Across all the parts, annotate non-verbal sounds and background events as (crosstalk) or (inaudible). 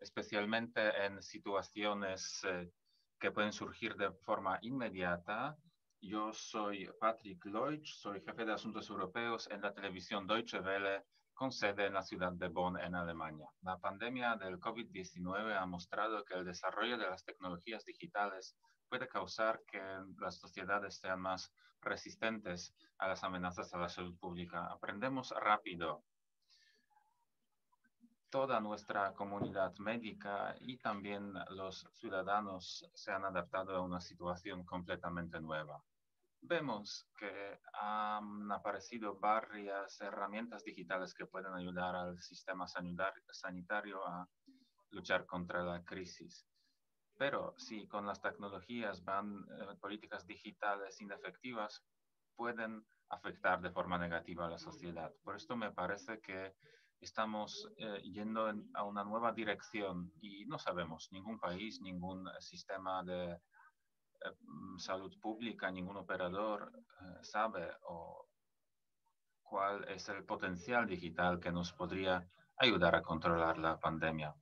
especialmente en situaciones eh, que pueden surgir de forma inmediata. Yo soy Patrick Lloyd, soy jefe de asuntos europeos en la televisión Deutsche Welle con sede en la ciudad de Bonn, en Alemania. La pandemia del COVID-19 ha mostrado que el desarrollo de las tecnologías digitales puede causar que las sociedades sean más resistentes a las amenazas a la salud pública. Aprendemos rápido toda nuestra comunidad médica y también los ciudadanos se han adaptado a una situación completamente nueva. Vemos que han aparecido varias herramientas digitales que pueden ayudar al sistema sanitario a luchar contra la crisis. Pero si con las tecnologías van eh, políticas digitales inefectivas, pueden afectar de forma negativa a la sociedad. Por esto me parece que estamos eh, yendo a una nueva dirección y no sabemos, ningún país, ningún sistema de eh, salud pública, ningún operador eh, sabe cuál es el potencial digital que nos podría ayudar a controlar la pandemia.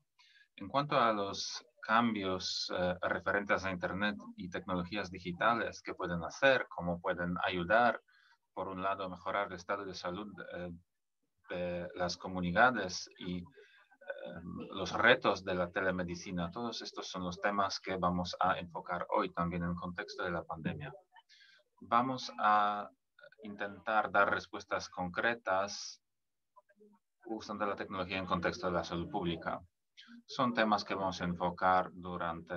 En cuanto a los cambios referentes a Internet y tecnologías digitales que pueden hacer, cómo pueden ayudar, por un lado, a mejorar el estado de salud de las comunidades y em, los retos de la telemedicina. Todos estos son los temas que vamos a enfocar hoy también en el contexto de la pandemia. Vamos a intentar dar respuestas concretas usando la tecnología en contexto de la salud pública. Son temas que vamos a enfocar durante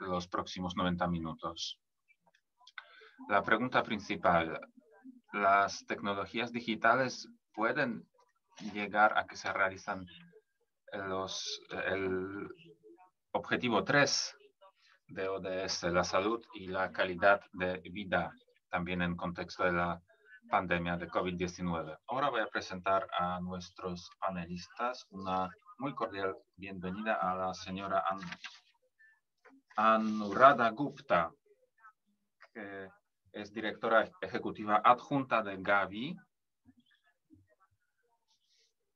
los próximos 90 minutos. La pregunta principal, ¿las tecnologías digitales pueden llegar a que se realizan los, el objetivo 3 de ODS, la salud y la calidad de vida, también en contexto de la pandemia de COVID-19. Ahora voy a presentar a nuestros panelistas. Una muy cordial bienvenida a la señora An Anurada Gupta, que es directora ejecutiva adjunta de Gavi,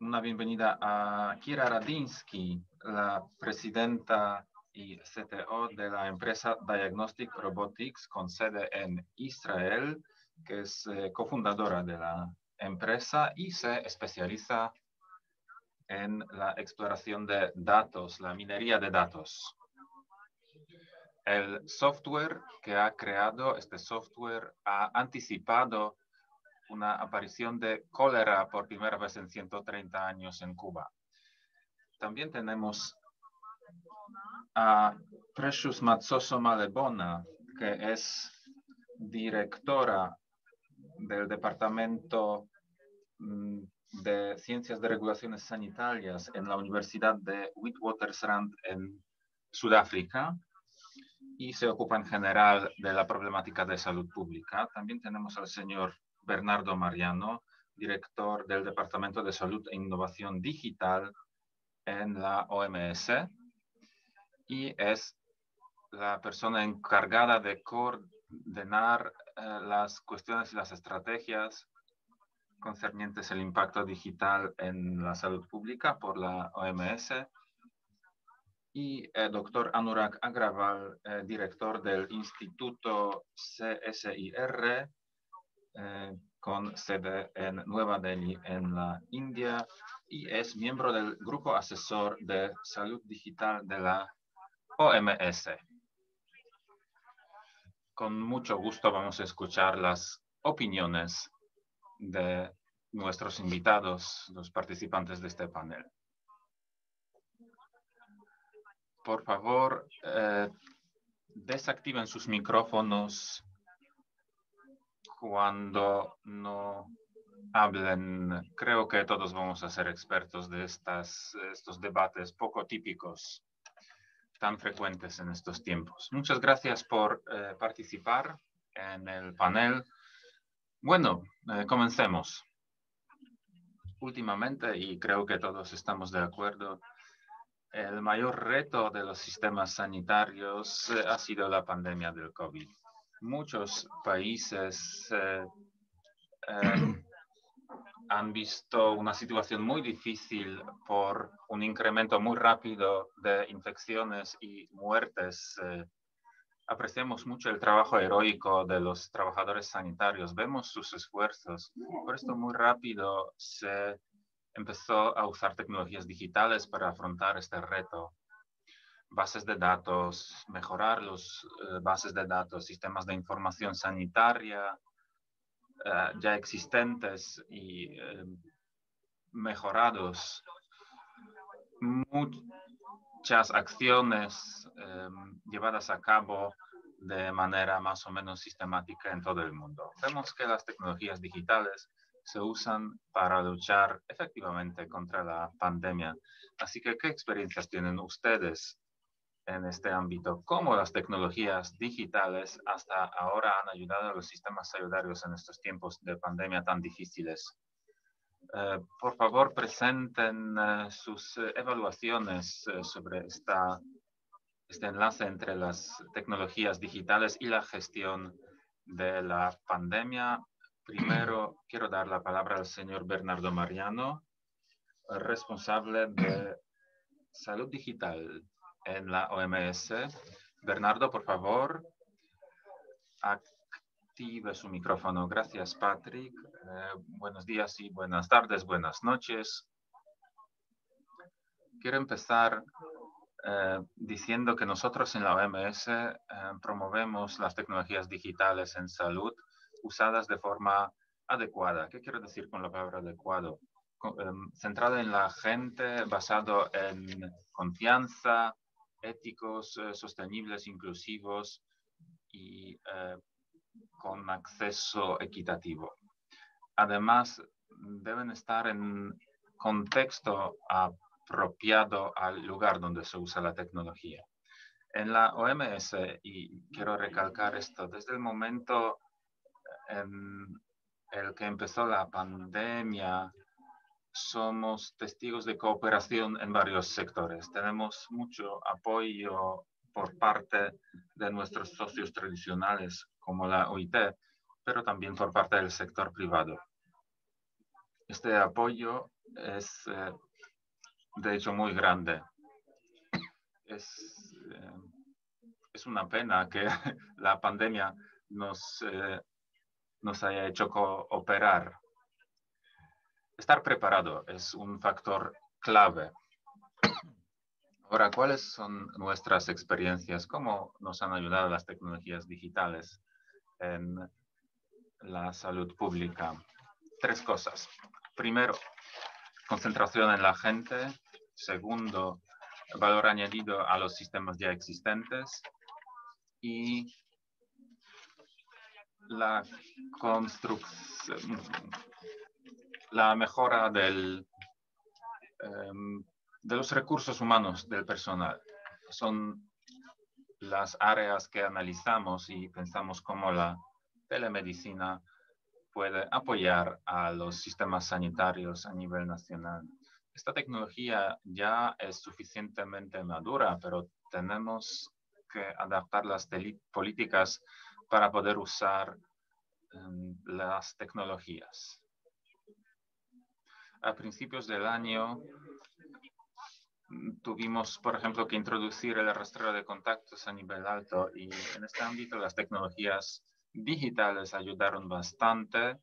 una bienvenida a Kira Radinsky, la presidenta y CTO de la empresa Diagnostic Robotics con sede en Israel, que es eh, cofundadora de la empresa y se especializa en la exploración de datos, la minería de datos. El software que ha creado, este software ha anticipado una aparición de cólera por primera vez en 130 años en Cuba. También tenemos a Precious Matsoso Malebona, que es directora del Departamento mm, de Ciencias de Regulaciones Sanitarias en la Universidad de Witwatersrand en Sudáfrica y se ocupa en general de la problemática de salud pública. También tenemos al señor Bernardo Mariano, director del Departamento de Salud e Innovación Digital en la OMS y es la persona encargada de coordinar eh, las cuestiones y las estrategias concernientes al impacto digital en la salud pública por la OMS y el doctor Anurag Agraval, eh, director del Instituto CSIR eh, con sede en Nueva Delhi, en la India, y es miembro del Grupo Asesor de Salud Digital de la OMS. Con mucho gusto vamos a escuchar las opiniones de nuestros invitados, los participantes de este panel. Por favor, eh, desactiven sus micrófonos cuando no hablen. Creo que todos vamos a ser expertos de estas, estos debates poco típicos tan frecuentes en estos tiempos. Muchas gracias por eh, participar en el panel. Bueno, eh, comencemos. Últimamente, y creo que todos estamos de acuerdo, el mayor reto de los sistemas sanitarios eh, ha sido la pandemia del COVID muchos países eh, eh, han visto una situación muy difícil por un incremento muy rápido de infecciones y muertes. Eh, apreciamos mucho el trabajo heroico de los trabajadores sanitarios, vemos sus esfuerzos. Por esto muy rápido se empezó a usar tecnologías digitales para afrontar este reto. Bases de datos, mejorar los eh, bases de datos, sistemas de información sanitaria, eh, ya existentes y eh, mejorados. Muchas acciones eh, llevadas a cabo de manera más o menos sistemática en todo el mundo. Vemos que las tecnologías digitales se usan para luchar efectivamente contra la pandemia. Así que, ¿qué experiencias tienen ustedes en este ámbito, cómo las tecnologías digitales hasta ahora han ayudado a los sistemas sanitarios en estos tiempos de pandemia tan difíciles. Eh, por favor, presenten eh, sus eh, evaluaciones sobre esta, este enlace entre las tecnologías digitales y la gestión de la pandemia. Primero, (clears throat) quiero dar la palabra al señor Bernardo Mariano, responsable de salud digital en la OMS. Bernardo, por favor, active su micrófono. Gracias, Patrick. Eh, buenos días y buenas tardes, buenas noches. Quiero empezar eh, diciendo que nosotros en la OMS eh, promovemos las tecnologías digitales en salud usadas de forma adecuada. ¿Qué quiero decir con la palabra adecuado? centrado en la gente, basado en confianza, éticos, eh, sostenibles, inclusivos y eh, con acceso equitativo. Además, deben estar en contexto apropiado al lugar donde se usa la tecnología. En la OMS, y quiero recalcar esto, desde el momento en el que empezó la pandemia, somos testigos de cooperación en varios sectores. Tenemos mucho apoyo por parte de nuestros socios tradicionales como la OIT, pero también por parte del sector privado. Este apoyo es, eh, de hecho, muy grande. Es, eh, es una pena que (laughs) la pandemia nos, eh, nos haya hecho cooperar estar preparado es un factor clave. Ahora, ¿cuáles son nuestras experiencias? ¿Cómo nos han ayudado las tecnologías digitales en la salud pública? Tres cosas. Primero, concentración en la gente. Segundo, valor añadido a los sistemas ya existentes. Y la construcción la mejora em, de los recursos humanos del personal. Son las áreas que analizamos y pensamos cómo la telemedicina puede apoyar a los sistemas sanitarios a nivel nacional. Esta tecnología ya es suficientemente madura, pero tenemos que adaptar las políticas para poder usar em, las tecnologías a principios del año tuvimos, por ejemplo, que introducir el rastreo de contactos a nivel alto y en este ámbito las tecnologías digitales ayudaron bastante.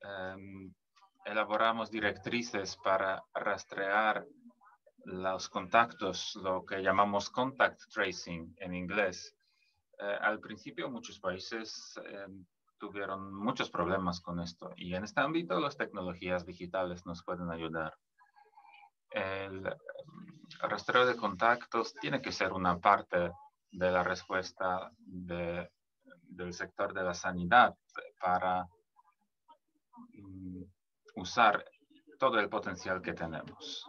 Em, elaboramos directrices para rastrear los contactos, lo que llamamos contact tracing en inglés. Eh, al principio muchos países em, tuvieron muchos problemas con esto y en este ámbito las tecnologías digitales nos pueden ayudar. El rastreo de contactos tiene que ser una parte de la respuesta del sector de la sanidad para mm, usar todo el potencial que tenemos.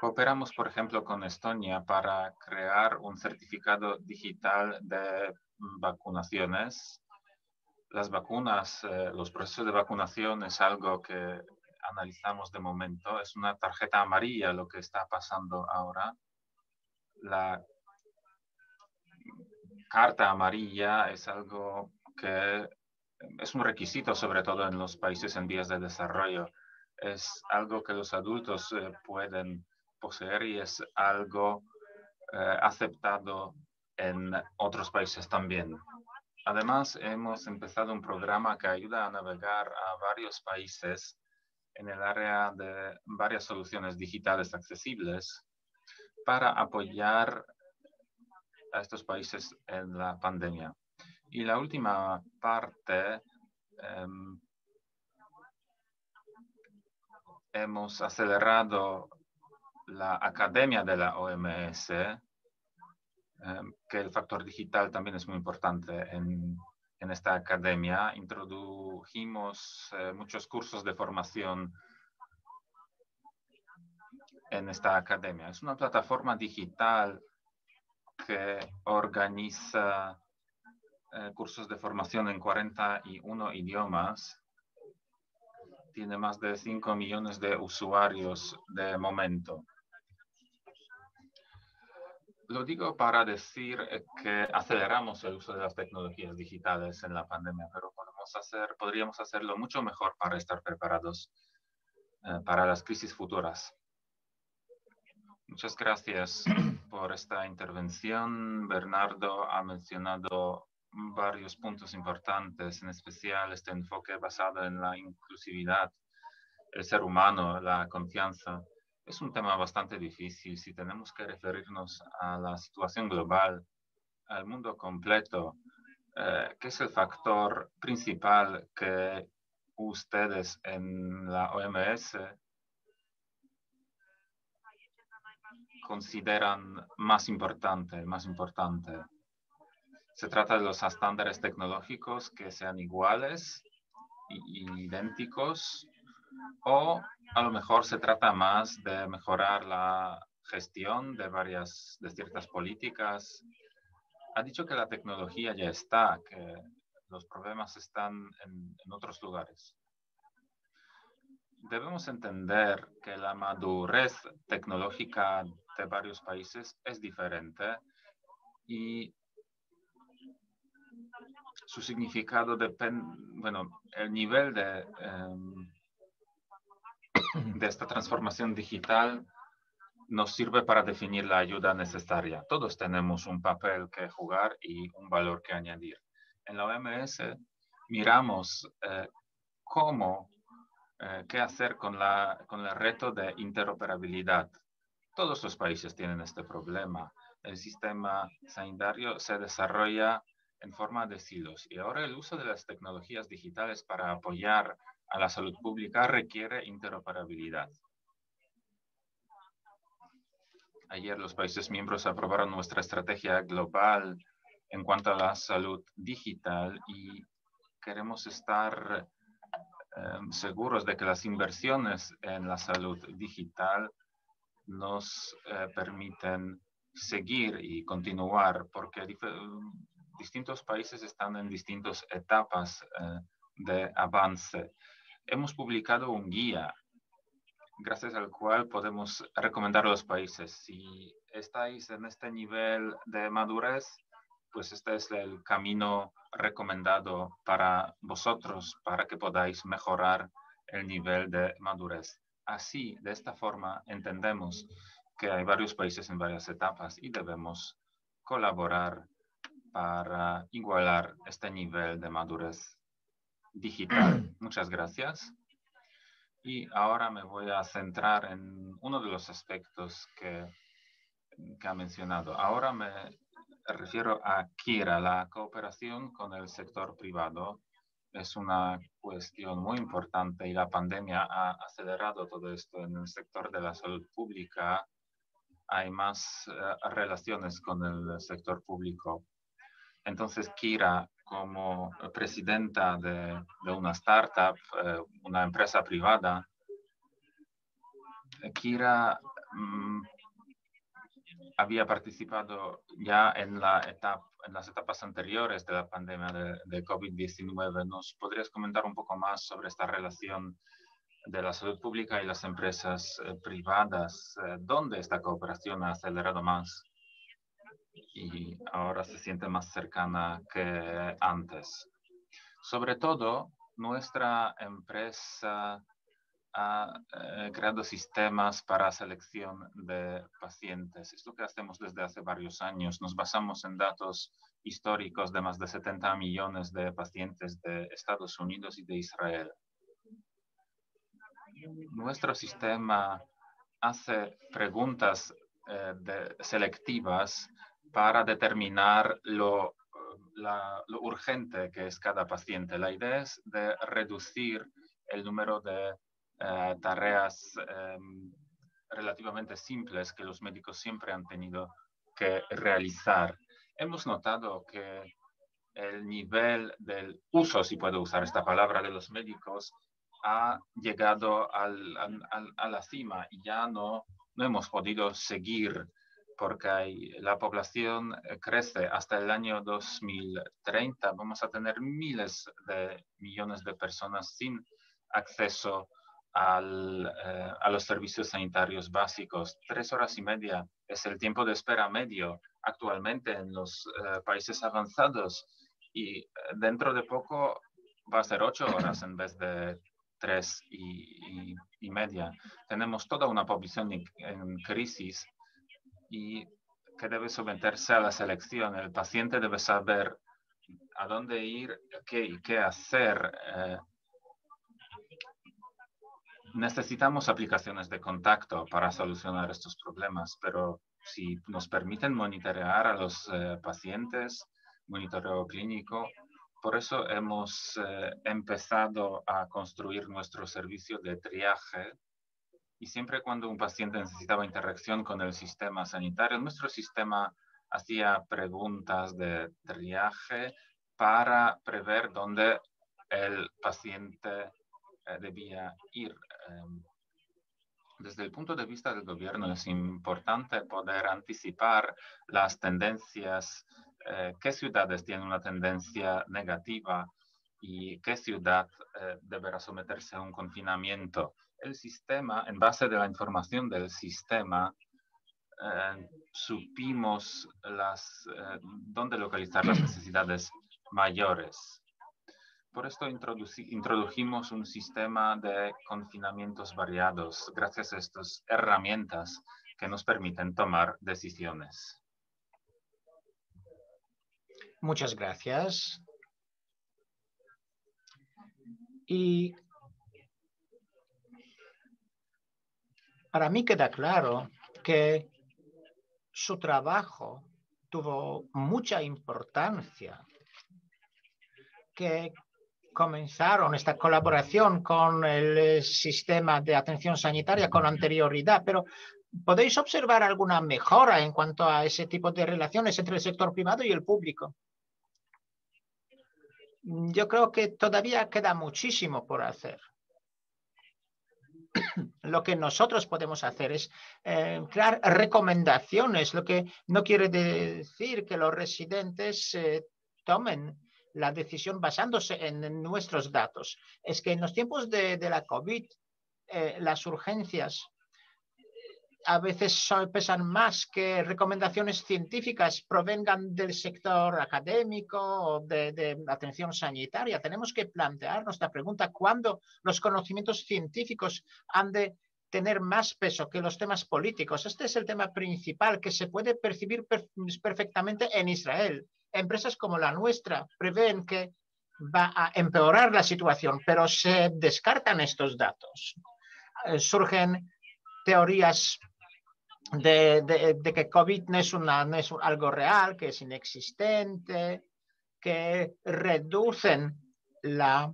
Cooperamos, por ejemplo, con Estonia para crear un certificado digital de vacunaciones las vacunas, eh, los procesos de vacunación es algo que analizamos de momento. Es una tarjeta amarilla lo que está pasando ahora. La carta amarilla es algo que es un requisito, sobre todo en los países en vías de desarrollo. Es algo que los adultos eh, pueden poseer y es algo eh, aceptado en otros países también. Además, hemos empezado un programa que ayuda a navegar a varios países en el área de varias soluciones digitales accesibles para apoyar a estos países en la pandemia. Y la última parte, em, hemos acelerado la academia de la OMS, que el factor digital también es muy importante en, en esta academia. Introdujimos eh, muchos cursos de formación en esta academia. Es una plataforma digital que organiza eh, cursos de formación en 41 idiomas. Tiene más de 5 millones de usuarios de momento. Lo digo para decir que aceleramos el uso de las tecnologías digitales en la pandemia, pero podemos hacer, podríamos hacerlo mucho mejor para estar preparados eh, para las crisis futuras. Muchas gracias por esta intervención. Bernardo ha mencionado varios puntos importantes, en especial este enfoque basado en la inclusividad, el ser humano, la confianza. Es un tema bastante difícil si tenemos que referirnos a la situación global, al mundo completo, eh, que es el factor principal que ustedes en la OMS consideran más importante, más importante. Se trata de los estándares tecnológicos que sean iguales idénticos o a lo mejor se trata más de mejorar la gestión de varias, de ciertas políticas. Ha dicho que la tecnología ya está, que los problemas están en, en otros lugares debemos entender que la madurez tecnológica de varios países es diferente y su significado depende, bueno, el nivel de, em, (coughs) de esta transformación digital nos sirve para definir la ayuda necesaria. Todos tenemos un papel que jugar y un valor que añadir. En la OMS miramos eh, cómo eh, qué hacer con, la, con el reto de interoperabilidad. Todos los países tienen este problema. El sistema sanitario se desarrolla en forma de silos y ahora el uso de las tecnologías digitales para apoyar a la salud pública requiere interoperabilidad. Ayer los países miembros aprobaron nuestra estrategia global en cuanto a la salud digital y queremos estar Em, seguros de que las inversiones en la salud digital nos eh, permiten seguir y continuar, porque distintos países están en distintas etapas eh, de avance. Hemos publicado un guía gracias al cual podemos recomendar a los países. Si estáis en este nivel de madurez, pues este es el camino recomendado para vosotros para que podáis mejorar el nivel de madurez. Así, de esta forma, entendemos que hay varios países en varias etapas y debemos colaborar para igualar este nivel de madurez digital. (clears throat) Muchas gracias. Y ahora me voy a centrar en uno de los aspectos que, que ha mencionado. Ahora me refiero a Kira, la cooperación con el sector privado es una cuestión muy importante y la pandemia ha acelerado todo esto en el sector de la salud pública. Hay más eh, relaciones con el sector público. Entonces, Kira, como presidenta de, una startup, eh, una empresa privada, Kira mm, había participado ya en, la etapa, en las etapas anteriores de la pandemia de, COVID-19. ¿Nos podrías comentar un poco más sobre esta relación de la salud pública y las empresas eh, privadas? Eh, ¿Dónde esta cooperación ha acelerado más y ahora se siente más cercana que antes? Sobre todo, nuestra empresa ha eh, creado sistemas para selección de pacientes. Es lo que hacemos desde hace varios años. Nos basamos en datos históricos de más de 70 millones de pacientes de Estados Unidos y de Israel. Nuestro sistema hace preguntas eh, selectivas para determinar lo, urgente que es cada paciente. La idea es de reducir el número de eh, tareas em, relativamente simples que los médicos siempre han tenido que realizar. Hemos notado que el nivel del uso, si puedo usar esta palabra, de los médicos ha llegado a la cima y ya no, no hemos podido seguir porque la población crece hasta el año 2030. Vamos a tener miles de millones de personas sin acceso eh, a los servicios sanitarios básicos. Tres horas y media es el tiempo de espera medio actualmente en los eh, países avanzados y eh, dentro de poco va a ser ocho horas en vez de tres y, media. Tenemos toda una población en, crisis y que debe someterse a la selección. El paciente debe saber a dónde ir, qué, qué hacer necesitamos aplicaciones de contacto para solucionar estos problemas, pero si nos permiten monitorear a los eh, pacientes, monitoreo clínico, por eso hemos eh, empezado a construir nuestro servicio de triaje y siempre cuando un paciente necesitaba interacción con el sistema sanitario, nuestro sistema hacía preguntas de triaje para prever dónde el paciente eh, debía ir. Em, desde el punto de vista del gobierno es importante poder anticipar las tendencias, eh, qué ciudades tienen una tendencia negativa y qué ciudad eh, deberá someterse a un confinamiento. El sistema, en base de la información del sistema, supimos las, dónde localizar las necesidades mayores. Por esto introdujimos un sistema de confinamientos variados gracias a estas herramientas que nos permiten tomar decisiones. Muchas gracias. Y para mí queda claro que su trabajo tuvo mucha importancia, que comenzaron esta colaboración con el sistema de atención sanitaria con anterioridad, pero ¿podéis observar alguna mejora en cuanto a ese tipo de relaciones entre el sector privado y el público? Yo creo que todavía queda muchísimo por hacer. Lo que nosotros podemos hacer es eh, crear recomendaciones, lo que no quiere decir que los residentes eh, tomen la decisión basándose en nuestros datos. Es que en los tiempos de, la COVID, eh, las urgencias a veces pesan más que recomendaciones científicas provengan del sector académico o de, de, atención sanitaria. Tenemos que plantearnos la pregunta cuándo los conocimientos científicos han de tener más peso que los temas políticos. Este es el tema principal que se puede percibir perfectamente en Israel empresas como la nuestra prevén que va a empeorar la situación, pero se descartan estos datos. Eh, surgen teorías de, que COVID no es, una, no es algo real, que es inexistente, que reducen la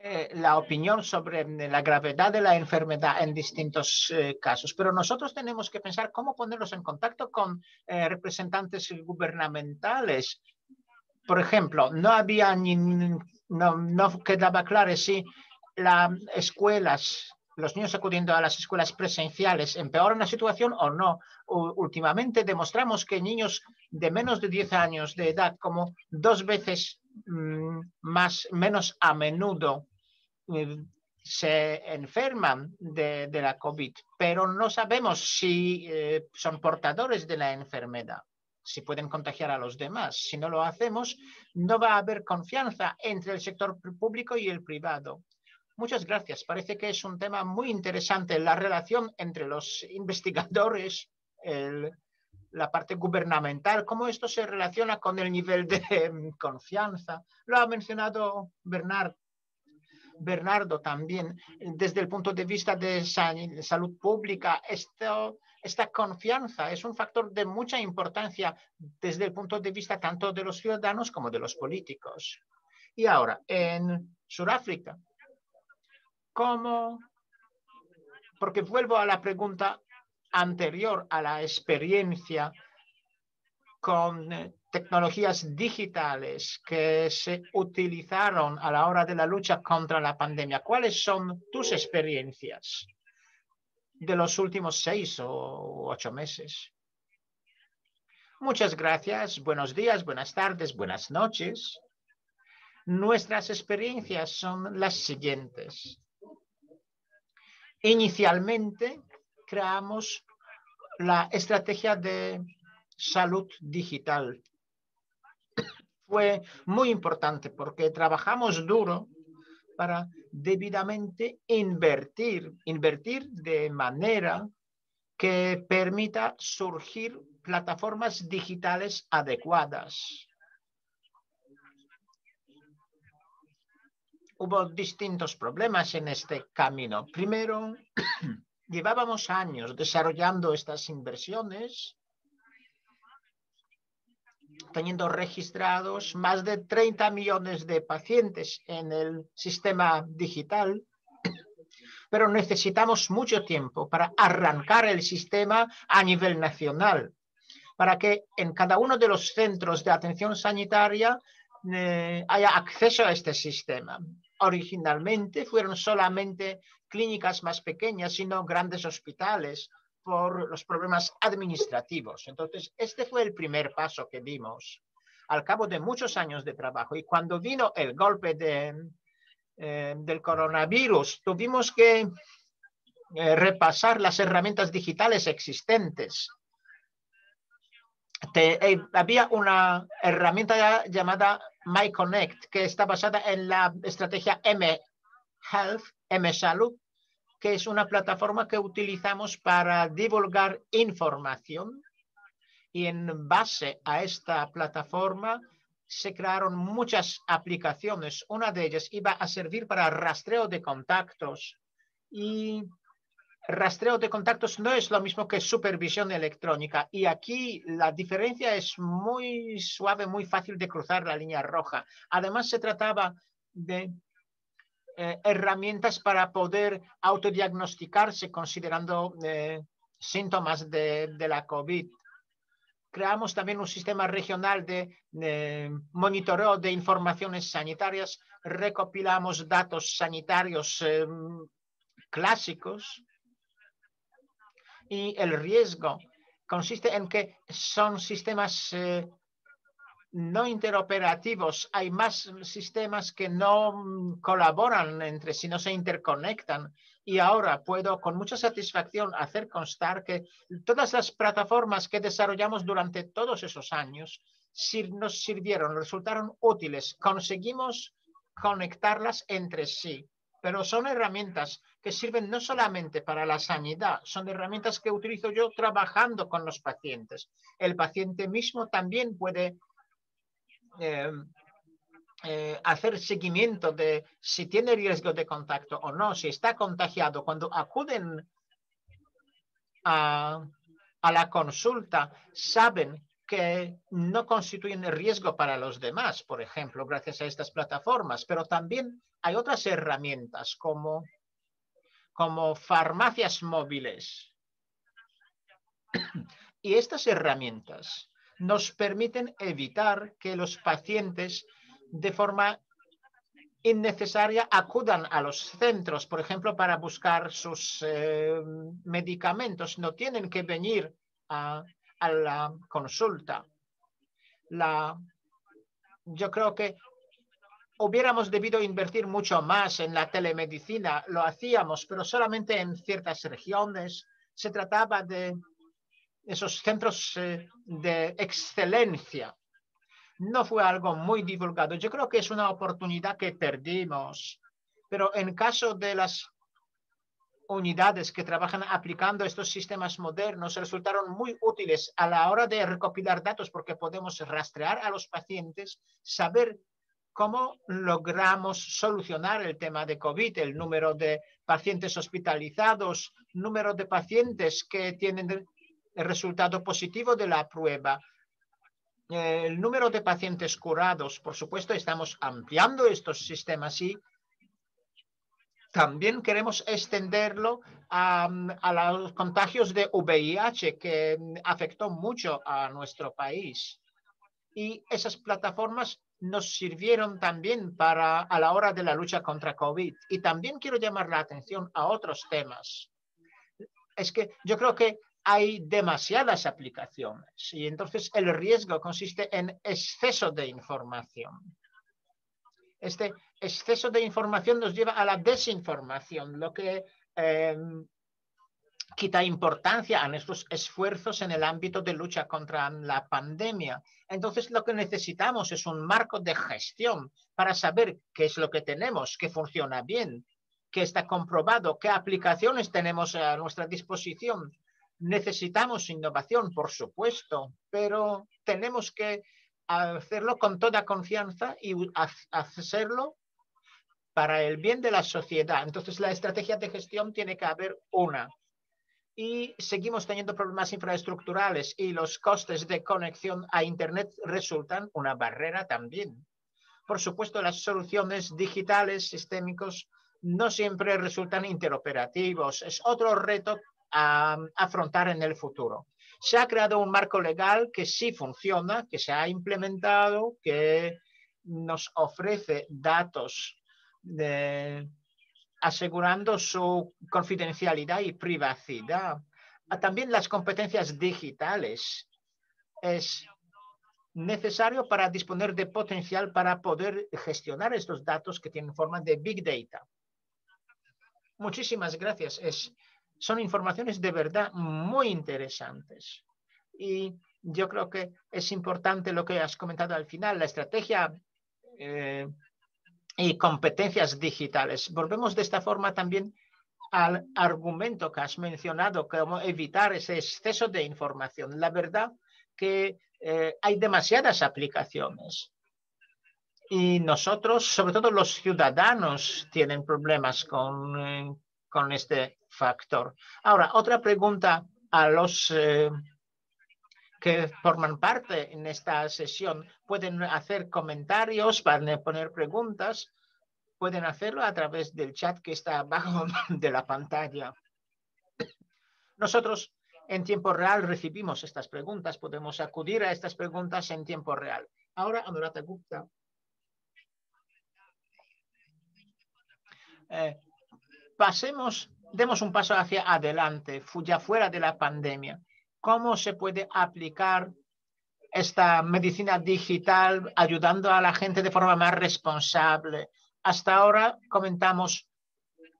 eh, la opinión sobre la gravedad de la enfermedad en distintos eh, casos, pero nosotros tenemos que pensar cómo ponerlos en contacto con eh, representantes gubernamentales. Por ejemplo, no había ni, no, no quedaba claro si las escuelas, los niños acudiendo a las escuelas presenciales empeoran la situación o no. últimamente demostramos que niños de menos de 10 años de edad, como dos veces mm, más, menos a menudo eh, se enferman de, la COVID, pero no sabemos si eh, son portadores de la enfermedad. si pueden contagiar a los demás. Si no lo hacemos, no va a haber confianza entre el sector público y el privado. Muchas gracias. Parece que es un tema muy interesante la relación entre los (laughs) investigadores, la parte gubernamental, cómo esto se relaciona con el nivel de confianza. Lo ha mencionado Bernard, Bernardo también, desde el punto de vista de salud pública. Esto esta confianza es un factor de mucha importancia desde el punto de vista tanto de los ciudadanos como de los políticos. Y ahora, en Sudáfrica, ¿cómo? Porque vuelvo a la pregunta anterior, a la experiencia con tecnologías digitales que se utilizaron a la hora de la lucha contra la pandemia. ¿Cuáles son tus experiencias? de los últimos seis o ocho meses. Muchas gracias. Buenos días, buenas tardes, buenas noches. Nuestras experiencias son las siguientes. Inicialmente creamos la estrategia de salud digital. Fue muy importante porque trabajamos duro para debidamente invertir, invertir de manera que permita surgir plataformas digitales adecuadas. Hubo distintos problemas en este camino. Primero, (clears throat) llevábamos años desarrollando estas inversiones teniendo registrados más de 30 millones de pacientes en el sistema digital, (clears throat) pero necesitamos mucho tiempo para arrancar el sistema a nivel nacional, para que en cada uno de los centros de atención sanitaria eh, haya acceso a este sistema. Originalmente fueron solamente clínicas más pequeñas, sino grandes hospitales por los problemas administrativos. Entonces, este fue el primer paso que vimos al cabo de muchos años de trabajo. Y cuando vino el golpe eh, del coronavirus, tuvimos que eh, repasar las herramientas digitales existentes. Eh, había una herramienta llamada MyConnect que está basada en la estrategia M Health, M Salud, que es una plataforma que utilizamos para divulgar información y en base a esta plataforma se crearon muchas aplicaciones. Una de ellas iba a servir para rastreo de contactos y rastreo de contactos no es lo mismo que supervisión electrónica. Y aquí la diferencia es muy suave, muy fácil de cruzar la línea roja. Además, se trataba de eh, herramientas para poder autodiagnosticarse considerando eh, síntomas de, la COVID. Creamos también un sistema regional de, monitoreo de informaciones sanitarias. Recopilamos datos sanitarios em, clásicos y el riesgo consiste en que son sistemas eh, no interoperativos. Hay más sistemas que no colaboran entre sí, no se interconectan. Y ahora puedo con mucha satisfacción hacer constar que todas las plataformas que desarrollamos durante todos esos años nos sirvieron, resultaron útiles. Conseguimos conectarlas entre sí, pero son herramientas que sirven no solamente para la sanidad, son herramientas que utilizo yo trabajando con los pacientes. El paciente mismo también puede eh, eh, hacer seguimiento de si tiene riesgo de contacto o no, si está contagiado. Cuando acuden a, a la consulta, saben que no constituyen riesgo para los demás, por ejemplo, gracias a estas plataformas, pero también hay otras herramientas como, como farmacias móviles. Y estas herramientas nos permiten evitar que los pacientes de forma innecesaria acudan a los centros, por ejemplo, para buscar sus eh, medicamentos. No tienen que venir a, la consulta. La, yo creo que hubiéramos debido invertir mucho más en la telemedicina. Lo hacíamos, pero solamente en ciertas regiones. Se trataba de esos centros eh, de excelencia. No fue algo muy divulgado. Yo creo que es una oportunidad que perdimos. Pero en caso de las unidades que trabajan aplicando estos sistemas modernos resultaron muy útiles a la hora de recopilar datos porque podemos rastrear a los pacientes, saber cómo logramos solucionar el tema de COVID, el número de pacientes hospitalizados, número de pacientes que tienen el resultado positivo de la prueba, el número de pacientes curados. Por supuesto, estamos ampliando estos sistemas y también queremos extenderlo a, los contagios de VIH que afectó mucho a nuestro país. Y esas plataformas nos sirvieron también para a la hora de la lucha contra COVID. Y también quiero llamar la atención a otros temas. Es que yo creo que hay demasiadas aplicaciones y entonces el riesgo consiste en exceso de información. Este exceso de información nos lleva a la desinformación, lo que em, quita importancia a nuestros esfuerzos en el ámbito de lucha contra la pandemia. Entonces, lo que necesitamos es un marco de gestión para saber qué es lo que tenemos, qué funciona bien, qué está comprobado, qué aplicaciones tenemos a nuestra disposición. Necesitamos innovación, por supuesto, pero tenemos que hacerlo con toda confianza y hacerlo para el bien de la sociedad. Entonces, la estrategia de gestión tiene que haber una. Y seguimos teniendo problemas infraestructurales y los costes de conexión a Internet resultan una barrera también. Por supuesto, las soluciones digitales sistémicos no siempre resultan interoperativos. Es otro reto a afrontar en el futuro se ha creado un marco legal que sí funciona, que se ha implementado, que nos ofrece datos asegurando su confidencialidad y privacidad. Ah, también las competencias digitales es necesario para disponer de potencial para poder gestionar estos datos que tienen forma de Big Data. Muchísimas gracias. Son informaciones de verdad muy interesantes. Y yo creo que es importante lo que has comentado al final, la estrategia eh, y competencias digitales. Volvemos de esta forma también al argumento que has mencionado, cómo evitar ese exceso de información. La verdad que eh, hay demasiadas aplicaciones y nosotros, sobre todo los ciudadanos, tienen problemas con, eh, con este factor. Ahora, otra pregunta a los eh, que forman parte en esta sesión. Pueden hacer comentarios, van poner preguntas. Pueden hacerlo a través del chat que está abajo (laughs) de la pantalla. Nosotros en tiempo real recibimos estas preguntas. Podemos acudir a estas preguntas en tiempo real. Ahora, Anurata Gupta. Eh, pasemos demos un paso hacia adelante, ya fuera de la pandemia. ¿Cómo se puede aplicar esta medicina digital ayudando a la gente de forma más responsable? Hasta ahora comentamos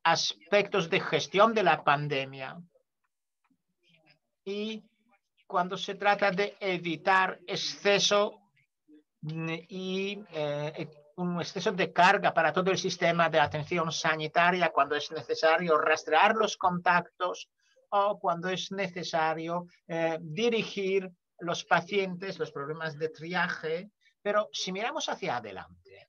aspectos de gestión de la pandemia. Y cuando se trata de evitar exceso y eh, un exceso de carga para todo el sistema de atención sanitaria cuando es necesario rastrear los contactos o cuando es necesario eh, dirigir los pacientes, los problemas de triaje. Pero si miramos hacia adelante,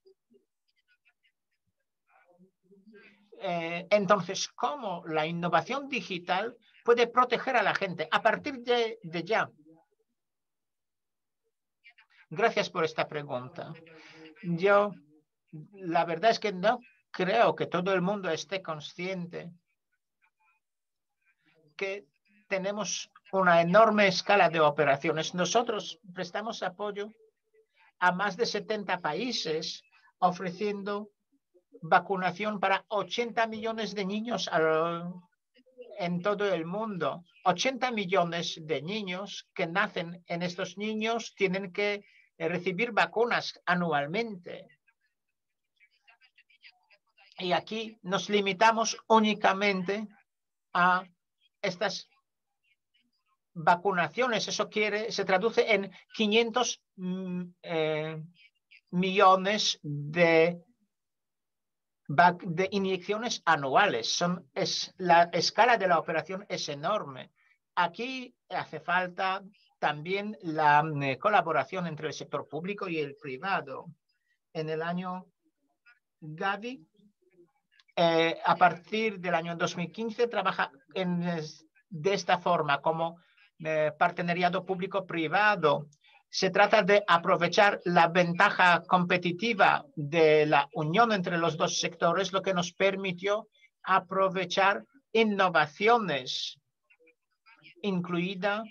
eh, entonces, ¿cómo la innovación digital puede proteger a la gente a partir de, de ya? Gracias por esta pregunta. Yo, la verdad es que no creo que todo el mundo esté consciente que tenemos una enorme escala de operaciones. Nosotros prestamos apoyo a más de 70 países ofreciendo vacunación para 80 millones de niños en todo el mundo. 80 millones de niños que nacen en estos niños tienen que recibir vacunas anualmente. Y aquí nos limitamos únicamente a estas vacunaciones. Eso quiere, se traduce en 500 mm, eh, millones de, de inyecciones anuales. Son, es, la escala de la operación es enorme. Aquí hace falta también la mm, colaboración entre el sector público y el privado. En el año Gavi, eh, a partir del año 2015, trabaja en, de esta forma como eh, partenariado público-privado. Se trata de aprovechar la ventaja competitiva de la unión entre los dos sectores, lo que nos permitió aprovechar innovaciones, incluida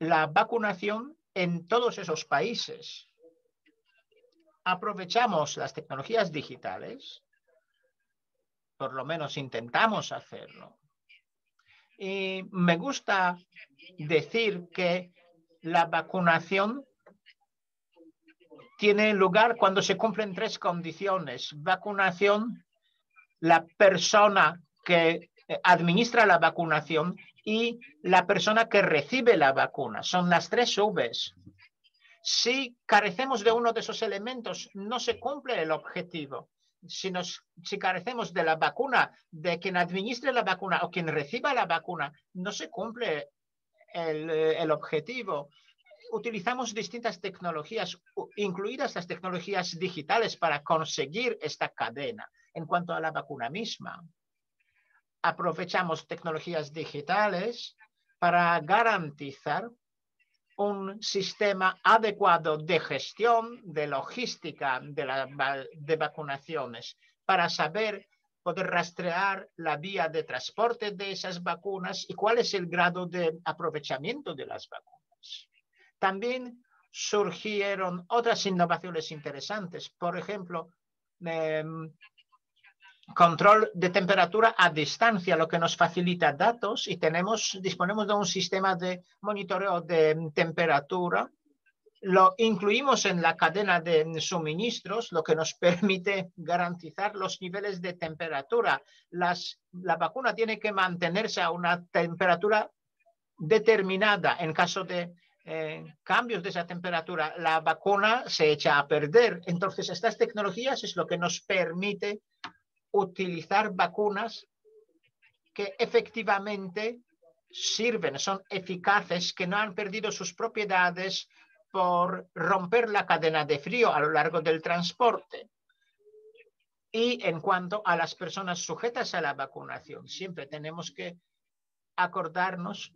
la vacunación en todos esos países. Aprovechamos las tecnologías digitales, por lo menos intentamos hacerlo, y me gusta decir que la vacunación tiene lugar cuando se cumplen tres condiciones. Vacunación, la persona que administra la vacunación y la persona que recibe la vacuna. Son las tres Vs. Si carecemos de uno de esos elementos, no se cumple el objetivo si, nos, si carecemos de la vacuna, de quien administre la vacuna o quien reciba la vacuna, no se cumple el, el objetivo. Utilizamos distintas tecnologías, incluidas las tecnologías digitales, para conseguir esta cadena. En cuanto a la vacuna misma, aprovechamos tecnologías digitales para garantizar un sistema adecuado de gestión, de logística de, la, de vacunaciones para saber poder rastrear la vía de transporte de esas vacunas y cuál es el grado de aprovechamiento de las vacunas. También surgieron otras innovaciones interesantes. Por ejemplo, eh, control de temperatura a distancia, lo que nos facilita datos y tenemos, disponemos de un sistema de monitoreo de temperatura. Lo incluimos en la cadena de suministros, lo que nos (laughs) permite garantizar los niveles de temperatura. Las, la vacuna tiene que mantenerse a una temperatura determinada. En caso de eh, cambios de esa temperatura, la vacuna se echa a perder. Entonces, estas tecnologías es lo que nos permite utilizar vacunas que efectivamente sirven, son eficaces, que no han perdido sus propiedades por romper la cadena de frío a lo largo del transporte. Y en cuanto a las personas sujetas a la vacunación, siempre tenemos que acordarnos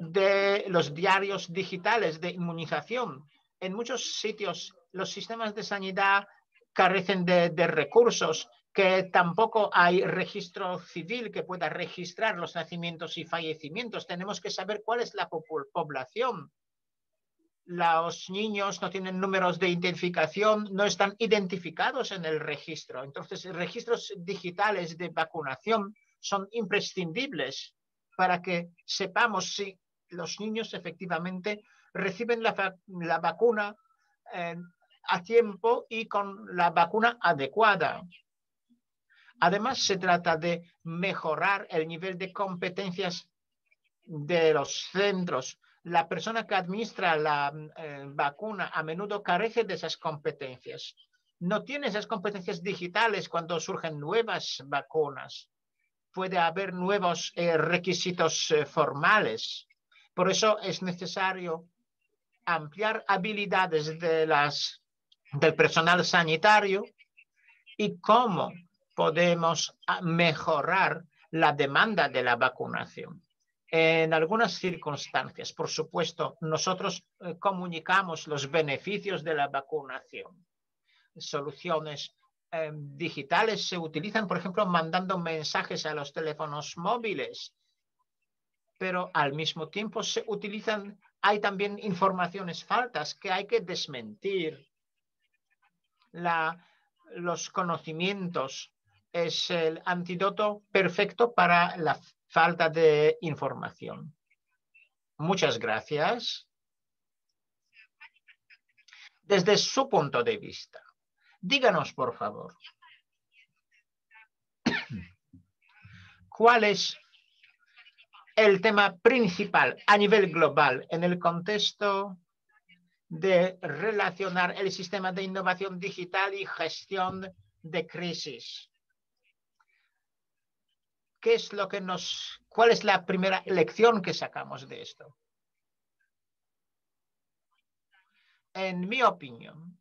de los diarios digitales de inmunización. En muchos sitios los sistemas de sanidad carecen de, recursos que tampoco hay registro civil que pueda registrar los nacimientos y fallecimientos. Tenemos que saber cuál es la población. Los niños no tienen números de identificación, no están identificados en el registro. Entonces, registros digitales de vacunación son imprescindibles para que sepamos si los niños efectivamente reciben la, vacuna eh, a tiempo y con la vacuna adecuada. Además, se trata de mejorar el nivel de competencias de los centros. La persona que administra la eh, vacuna a menudo carece de esas competencias. No tiene esas competencias digitales cuando surgen nuevas vacunas. Puede haber nuevos eh, requisitos eh, formales. Por eso es necesario ampliar habilidades del personal sanitario y cómo podemos ah, mejorar la demanda de la vacunación. En algunas circunstancias, por supuesto, nosotros eh, comunicamos los beneficios de la vacunación. Soluciones em, digitales se utilizan, por ejemplo, mandando mensajes a los teléfonos móviles, pero al mismo tiempo se utilizan, hay también informaciones faltas que hay que desmentir. La, los conocimientos es el antídoto perfecto para la falta de información. Muchas gracias. Desde su punto de vista, díganos, por favor, (clears throat) ¿cuáles el tema principal a nivel global en el contexto de relacionar el sistema de innovación digital y gestión de crisis. ¿Qué es lo que nos, cuál es la primera lección que sacamos de esto? En mi opinión,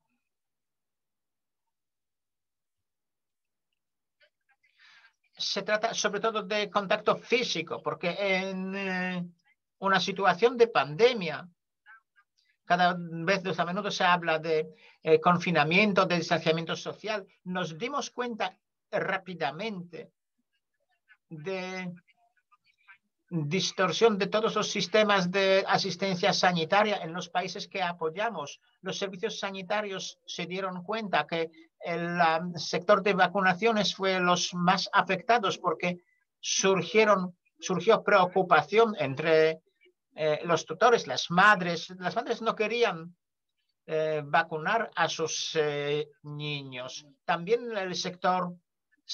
se trata sobre todo de contacto físico, porque en eh, una situación de pandemia, cada vez a menudo se habla de eh, confinamiento, de distanciamiento social, nos dimos cuenta rápidamente de distorsión de todos los sistemas de asistencia sanitaria en los países que apoyamos. Los servicios sanitarios se dieron cuenta que el sector de vacunaciones fue los más afectados porque surgieron, surgió preocupación entre eh, los tutores, las madres. Las madres no querían eh, vacunar a sus eh, niños. También el sector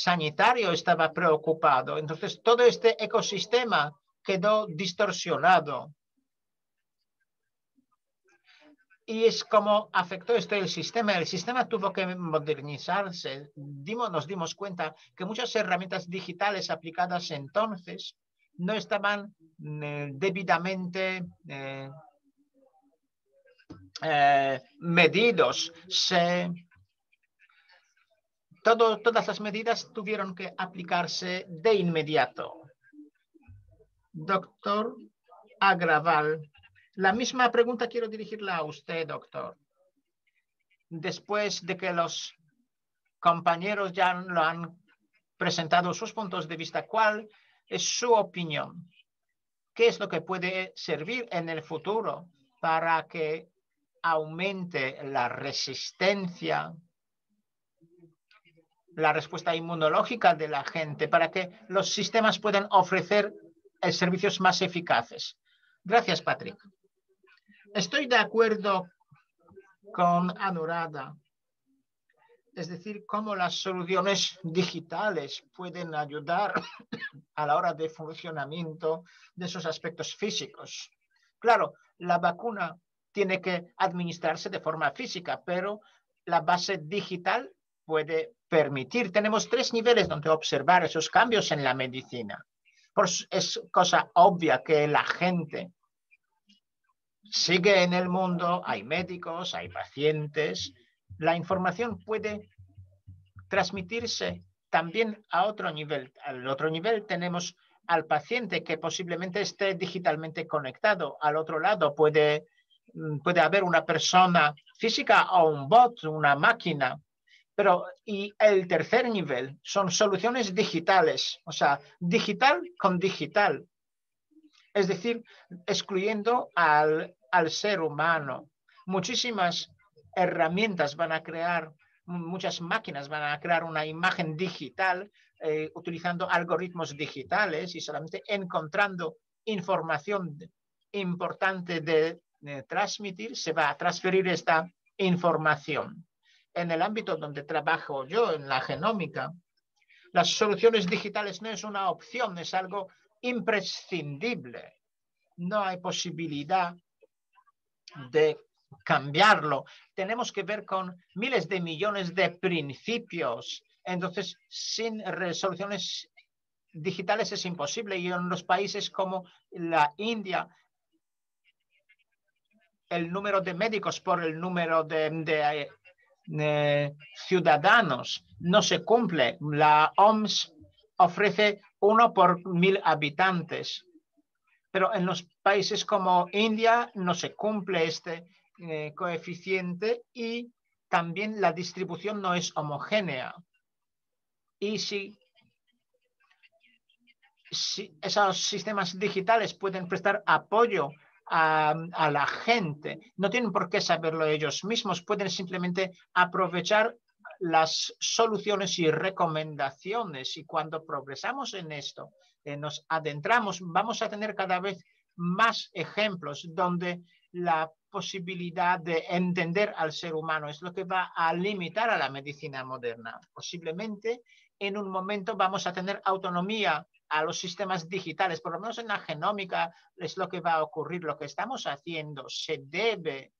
sanitario estaba preocupado. Entonces, todo este ecosistema quedó distorsionado. Y es como afectó esto el sistema. El sistema tuvo que modernizarse. Dimos, nos dimos cuenta que muchas herramientas digitales aplicadas entonces no estaban eh, debidamente eh, eh, medidos. Se, todo, todas las medidas tuvieron que aplicarse de inmediato. Doctor Agraval, la misma pregunta quiero dirigirla a usted, doctor. Después de que los compañeros ya lo han presentado sus puntos de vista, ¿cuál es su opinión? ¿Qué es lo que puede servir en el futuro para que aumente la resistencia, la respuesta inmunológica de la gente, para que los sistemas puedan ofrecer servicios más eficaces. Gracias, Patrick. Estoy de acuerdo con Anurada. Es decir, cómo las soluciones digitales pueden ayudar a la hora de funcionamiento de esos aspectos físicos. Claro, la vacuna tiene que administrarse de forma física, pero la base digital puede permitir. Tenemos tres niveles donde observar esos cambios en la medicina es cosa obvia que la gente sigue en el mundo, hay médicos, hay pacientes. La información puede transmitirse también a otro nivel. Al otro nivel tenemos al paciente que posiblemente esté digitalmente conectado. Al otro lado puede, mm, puede haber una persona física o un bot, una máquina pero y el tercer nivel son soluciones digitales, o sea, digital con digital. Es decir, excluyendo al, al ser humano. Muchísimas herramientas van a crear, muchas máquinas van a crear una imagen digital eh, utilizando algoritmos digitales y solamente encontrando información importante de transmitir, se va a transferir esta información en el ámbito donde trabajo yo, en la genómica, las soluciones digitales no es una opción, es algo imprescindible. No hay posibilidad de cambiarlo. Tenemos que ver con miles de millones de principios. Entonces, sin soluciones digitales es imposible. Y en los países como la India, el número de médicos por el número de, de eh, ciudadanos no se cumple. La OMS ofrece uno por mil habitantes, pero en los países como India no se cumple este eh, coeficiente y también la distribución no es homogénea. Y si, si esos sistemas digitales pueden prestar apoyo a, la gente. No tienen por qué saberlo ellos mismos, pueden simplemente aprovechar las soluciones y recomendaciones. Y cuando progresamos en esto, eh, nos adentramos, vamos a tener cada vez más ejemplos donde la posibilidad de entender al ser humano es lo que va a limitar a la medicina moderna. Posiblemente en un momento vamos a tener autonomía a los sistemas digitales, por lo menos en la genómica es lo que va a ocurrir. Lo que estamos haciendo se debe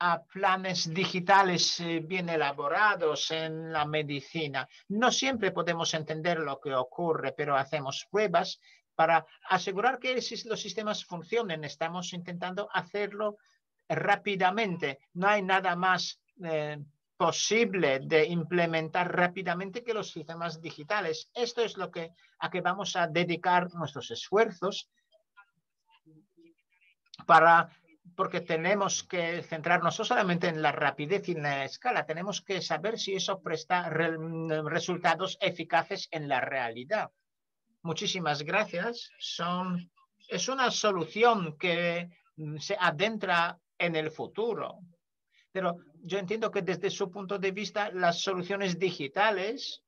a planes digitales eh, bien elaborados en la medicina. No siempre podemos entender lo que ocurre, pero hacemos pruebas para asegurar que los sistemas funcionen. Estamos intentando hacerlo rápidamente. No hay nada más eh, posible de implementar rápidamente que los sistemas digitales. Esto es lo que a que vamos a dedicar nuestros esfuerzos para porque tenemos que centrarnos no solamente en la rapidez y en la escala, tenemos que saber si eso presta resultados eficaces en la realidad. Muchísimas gracias. Son, es una solución que se adentra en el futuro. Pero yo entiendo que desde su punto de vista, las soluciones digitales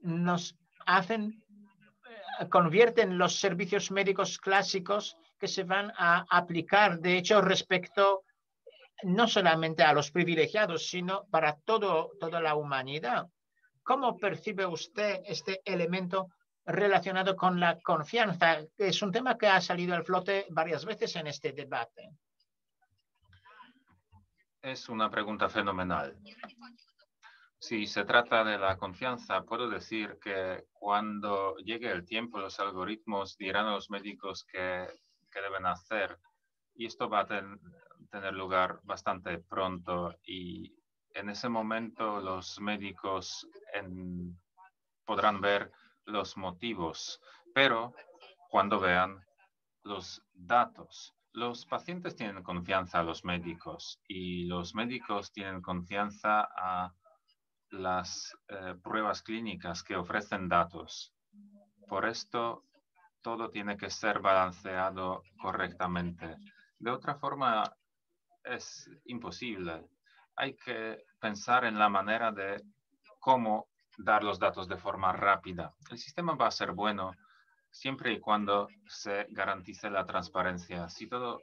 nos hacen, eh, convierten los servicios médicos clásicos que se van a aplicar, de hecho, respecto no solamente a los privilegiados, sino para todo, toda la humanidad. ¿Cómo percibe usted este elemento relacionado con la confianza? Es un tema que ha salido al flote varias veces en este debate. Es una pregunta fenomenal. Si se trata de la confianza, puedo decir que cuando llegue el tiempo, los algoritmos dirán a los médicos que, deben hacer. Y esto va a tener lugar bastante pronto. Y en ese momento los médicos podrán ver los motivos, pero cuando vean los datos. Los pacientes tienen confianza a los médicos y los médicos tienen confianza a las eh, pruebas clínicas que ofrecen datos. Por esto, todo tiene que ser balanceado correctamente. De otra forma, es imposible. Hay que pensar en la manera de cómo dar los datos de forma rápida. El sistema va a ser bueno siempre y cuando se garantice la transparencia. Si todo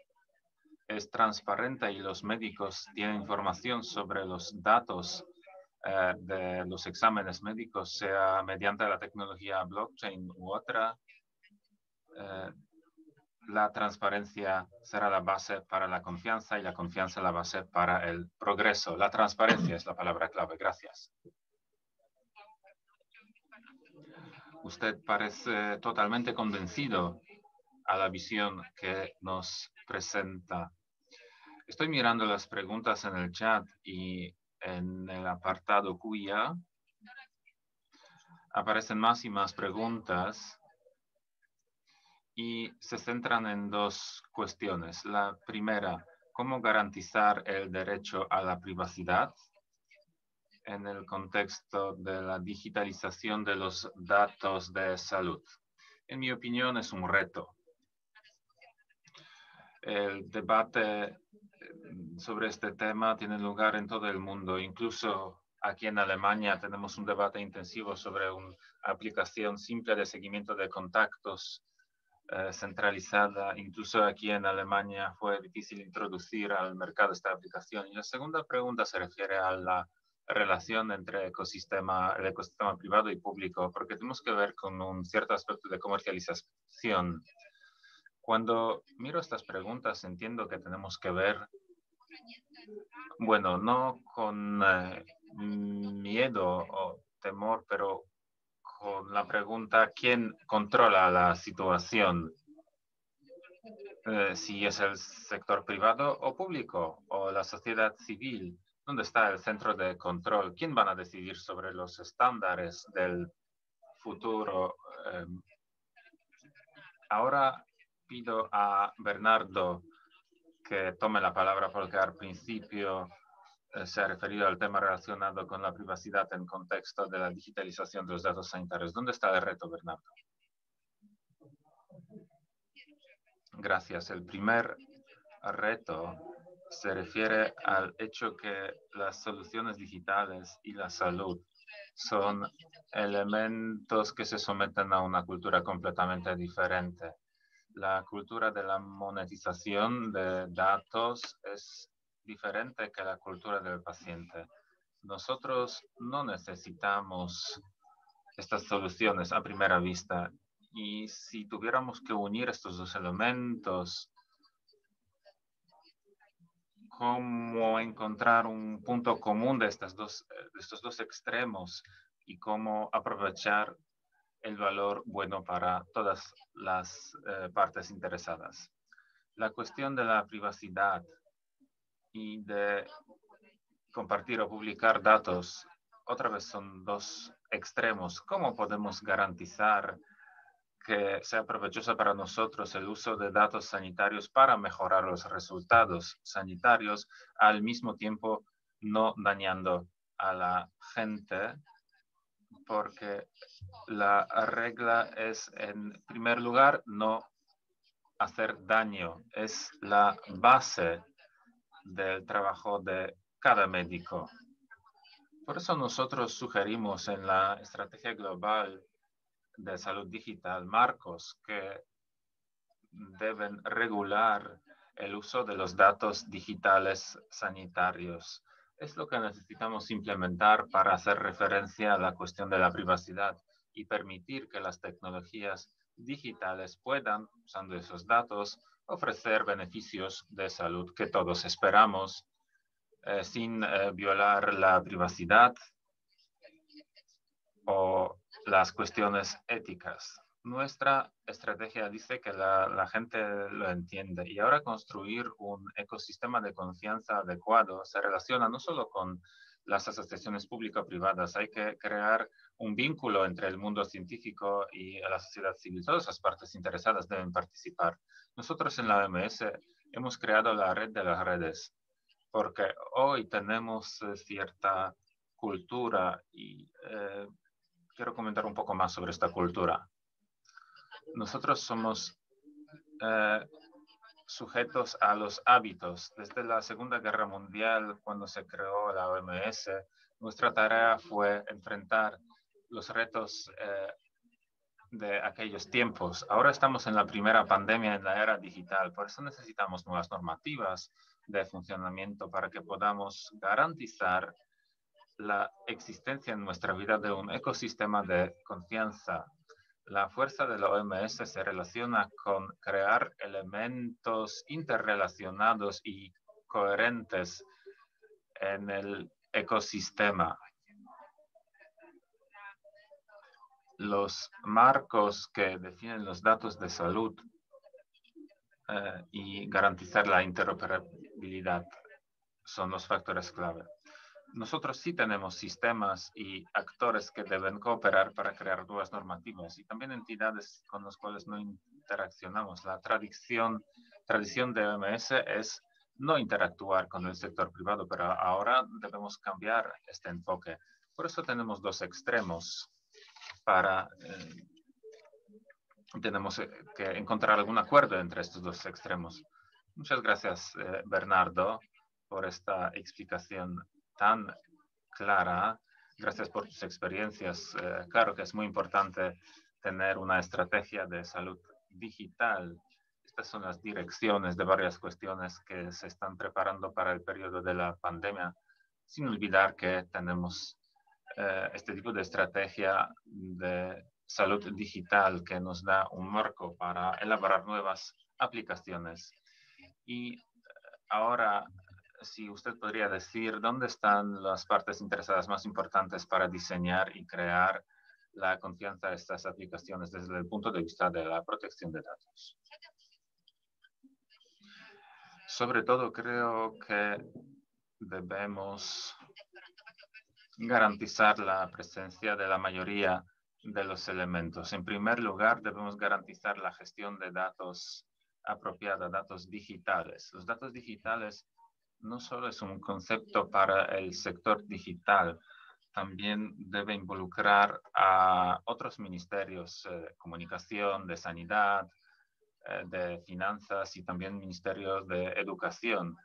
es transparente y los médicos tienen información sobre los datos eh, de los exámenes médicos, sea mediante la tecnología blockchain u otra, eh, la transparencia será la base para la confianza y la confianza la base para el progreso. La transparencia es la palabra clave. Gracias. Usted parece totalmente convencido a la visión que nos presenta. Estoy mirando las preguntas en el chat y en el apartado cuya aparecen más y más preguntas y se centran en dos cuestiones. La primera, ¿cómo garantizar el derecho a la privacidad? En el contexto de la digitalización de los datos de salud. En mi opinión, es un reto. El debate eh, sobre este tema tiene lugar en todo el mundo. Incluso aquí en Alemania tenemos un debate intensivo sobre una aplicación simple de seguimiento de contactos eh, centralizada. Incluso aquí en Alemania fue difícil introducir al mercado esta aplicación. Y la segunda pregunta se refiere a la relación entre ecosistema, el ecosistema privado y público, porque tenemos que ver con un cierto aspecto de comercialización. Cuando miro estas preguntas, entiendo que tenemos que ver, bueno, no con eh, miedo o temor, pero con la pregunta, ¿quién controla la situación? Eh, si es el sector privado o público o la sociedad civil ¿Dónde está el centro de control? ¿Quién van a decidir sobre los estándares del futuro? Em, ahora pido a Bernardo que tome la palabra porque al principio eh, se ha referido al tema relacionado con la privacidad en contexto de la digitalización de los datos sanitarios. ¿Dónde está el reto, Bernardo? Gracias. El primer reto se refiere al hecho que las soluciones digitales y la salud son elementos que se someten a una cultura completamente diferente. La cultura de la monetización de datos es diferente que la cultura del paciente. Nosotros no necesitamos estas soluciones a primera vista. Y si tuviéramos que unir estos dos elementos, cómo encontrar un punto común de, estas dos, de estos dos extremos y cómo aprovechar el valor bueno para todas las eh, partes interesadas. La cuestión de la privacidad y de compartir o publicar datos, otra vez son dos extremos. ¿Cómo podemos garantizar que sea provechoso para nosotros el uso de datos sanitarios para mejorar los resultados sanitarios, al mismo tiempo no dañando a la gente, porque la regla es, en primer lugar, no hacer daño. Es la base del trabajo de cada médico. Por eso nosotros sugerimos en la estrategia global de salud digital, marcos que deben regular el uso de los datos digitales sanitarios. Es lo que necesitamos implementar para hacer referencia a la cuestión de la privacidad y permitir que las tecnologías digitales puedan, usando esos datos, ofrecer beneficios de salud que todos esperamos eh, sin eh, violar la privacidad o las cuestiones éticas. Nuestra estrategia dice que la, gente lo entiende y ahora construir un ecosistema de confianza adecuado se relaciona no solo con las asociaciones público-privadas, hay que crear un vínculo entre el mundo científico y la sociedad civil. Todas las partes interesadas deben participar. Nosotros en la OMS hemos creado la red de las redes porque hoy tenemos eh, cierta cultura y eh, quiero comentar un poco más sobre esta cultura. Nosotros somos eh, sujetos a los hábitos. Desde la Segunda Guerra Mundial, cuando se creó la OMS, nuestra tarea fue enfrentar los retos eh, de aquellos tiempos. Ahora estamos en la primera pandemia en la era digital, por eso necesitamos nuevas normativas de funcionamiento para que podamos garantizar la existencia en nuestra vida de un ecosistema de confianza. La fuerza de la OMS se relaciona con crear elementos interrelacionados y coherentes en el ecosistema. Los marcos que definen los datos de salud eh, y garantizar la interoperabilidad son los factores clave nosotros sí tenemos sistemas y actores que deben cooperar para crear nuevas normativas y también entidades con las cuales no interaccionamos. La tradición, tradición de OMS es no interactuar con el sector privado, pero ahora debemos cambiar este enfoque. Por eso tenemos dos extremos para... Eh, tenemos eh, que encontrar algún acuerdo entre estos dos extremos. Muchas gracias, eh, Bernardo, por esta explicación tan clara. Gracias por tus experiencias. Eh, claro que es muy importante tener una estrategia de salud digital. Estas son las direcciones de varias cuestiones que se están preparando para el periodo de la pandemia, sin olvidar que tenemos eh, este tipo de estrategia de salud digital que nos da un marco para elaborar nuevas aplicaciones. Y ahora si usted podría decir dónde están las partes interesadas más importantes para diseñar y crear la confianza de estas aplicaciones desde el punto de vista de la protección de datos. Sobre todo, creo que debemos garantizar la presencia de la mayoría de los elementos. En primer lugar, debemos garantizar la gestión de datos apropiada, datos digitales. Los datos digitales no solo es un concepto para el sector digital, también debe involucrar a otros ministerios de eh, comunicación, de sanidad, eh, de finanzas y también ministerios de educación.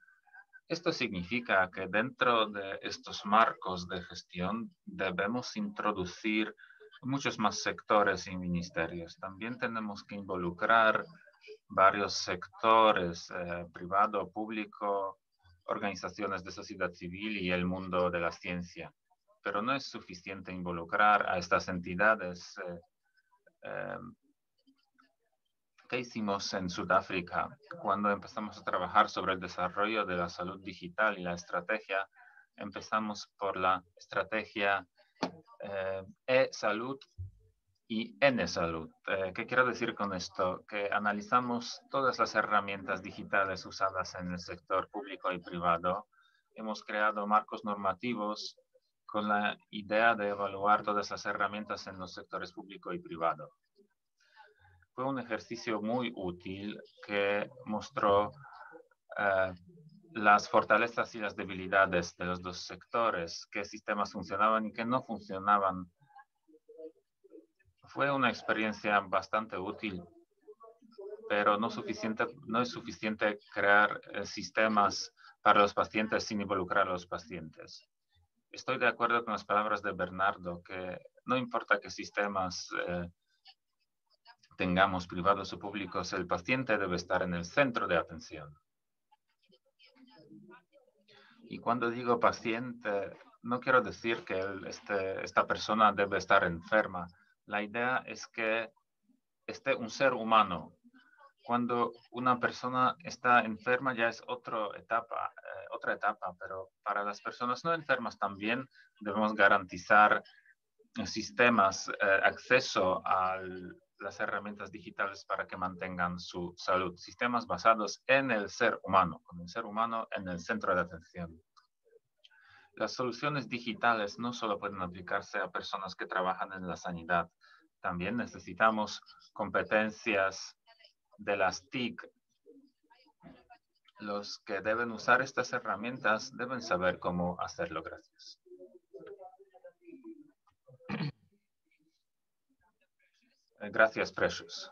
Esto significa que dentro de estos marcos de gestión debemos introducir muchos más sectores y ministerios. También tenemos que involucrar varios sectores, eh, privado, público, organizaciones de sociedad civil y el mundo de la ciencia. pero no es suficiente involucrar a estas entidades. Eh, em, ¿Qué hicimos en Sudáfrica cuando empezamos a trabajar sobre el desarrollo de la salud digital y la estrategia? Empezamos por la estrategia eh, e-salud y N-salud. Eh, ¿Qué quiero decir con esto? Que analizamos todas las herramientas digitales usadas en el sector público y privado. Hemos creado marcos normativos con la idea de evaluar todas las herramientas en los sectores público y privado fue un ejercicio muy útil que mostró eh, las fortalezas y las debilidades de los dos sectores, qué sistemas funcionaban y qué no funcionaban. Fue una experiencia bastante útil, pero no, suficiente, no es suficiente crear eh, sistemas para los pacientes sin involucrar a los pacientes. Estoy de acuerdo con las palabras de Bernardo, que no importa qué sistemas eh, tengamos privados o públicos, el paciente debe estar en el centro de atención. Y cuando digo paciente, no quiero decir que este, esta persona debe estar enferma. La idea es que esté un ser humano. Cuando una persona está enferma ya es otra etapa, eh, otra etapa, pero para las personas no enfermas también debemos garantizar sistemas, eh, acceso al, las herramientas digitales para que mantengan su salud. Sistemas basados en el ser humano, con el ser humano en el centro de atención. Las soluciones digitales no solo pueden aplicarse a personas que trabajan en la sanidad, también necesitamos competencias de las TIC. Los que deben usar estas herramientas deben saber cómo hacerlo. Gracias. Gracias, Precious.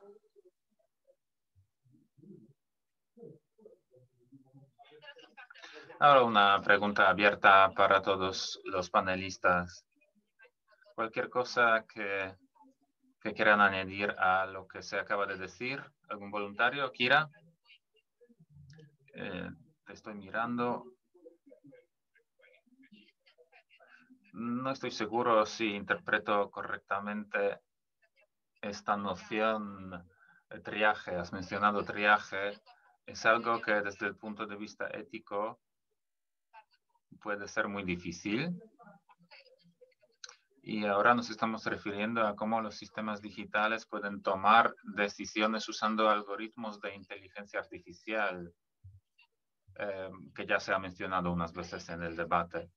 Ahora una pregunta abierta para todos los panelistas. Cualquier cosa que, que quieran añadir a lo que se acaba de decir. ¿Algún voluntario? Kira. Eh, te estoy mirando. No estoy seguro si interpreto correctamente esta noción de triaje, has mencionado triaje, es algo que desde el punto de vista ético puede ser muy difícil. Y ahora nos estamos refiriendo a cómo los sistemas digitales pueden tomar decisiones usando algoritmos de inteligencia artificial, eh, que ya se ha mencionado unas veces en el debate.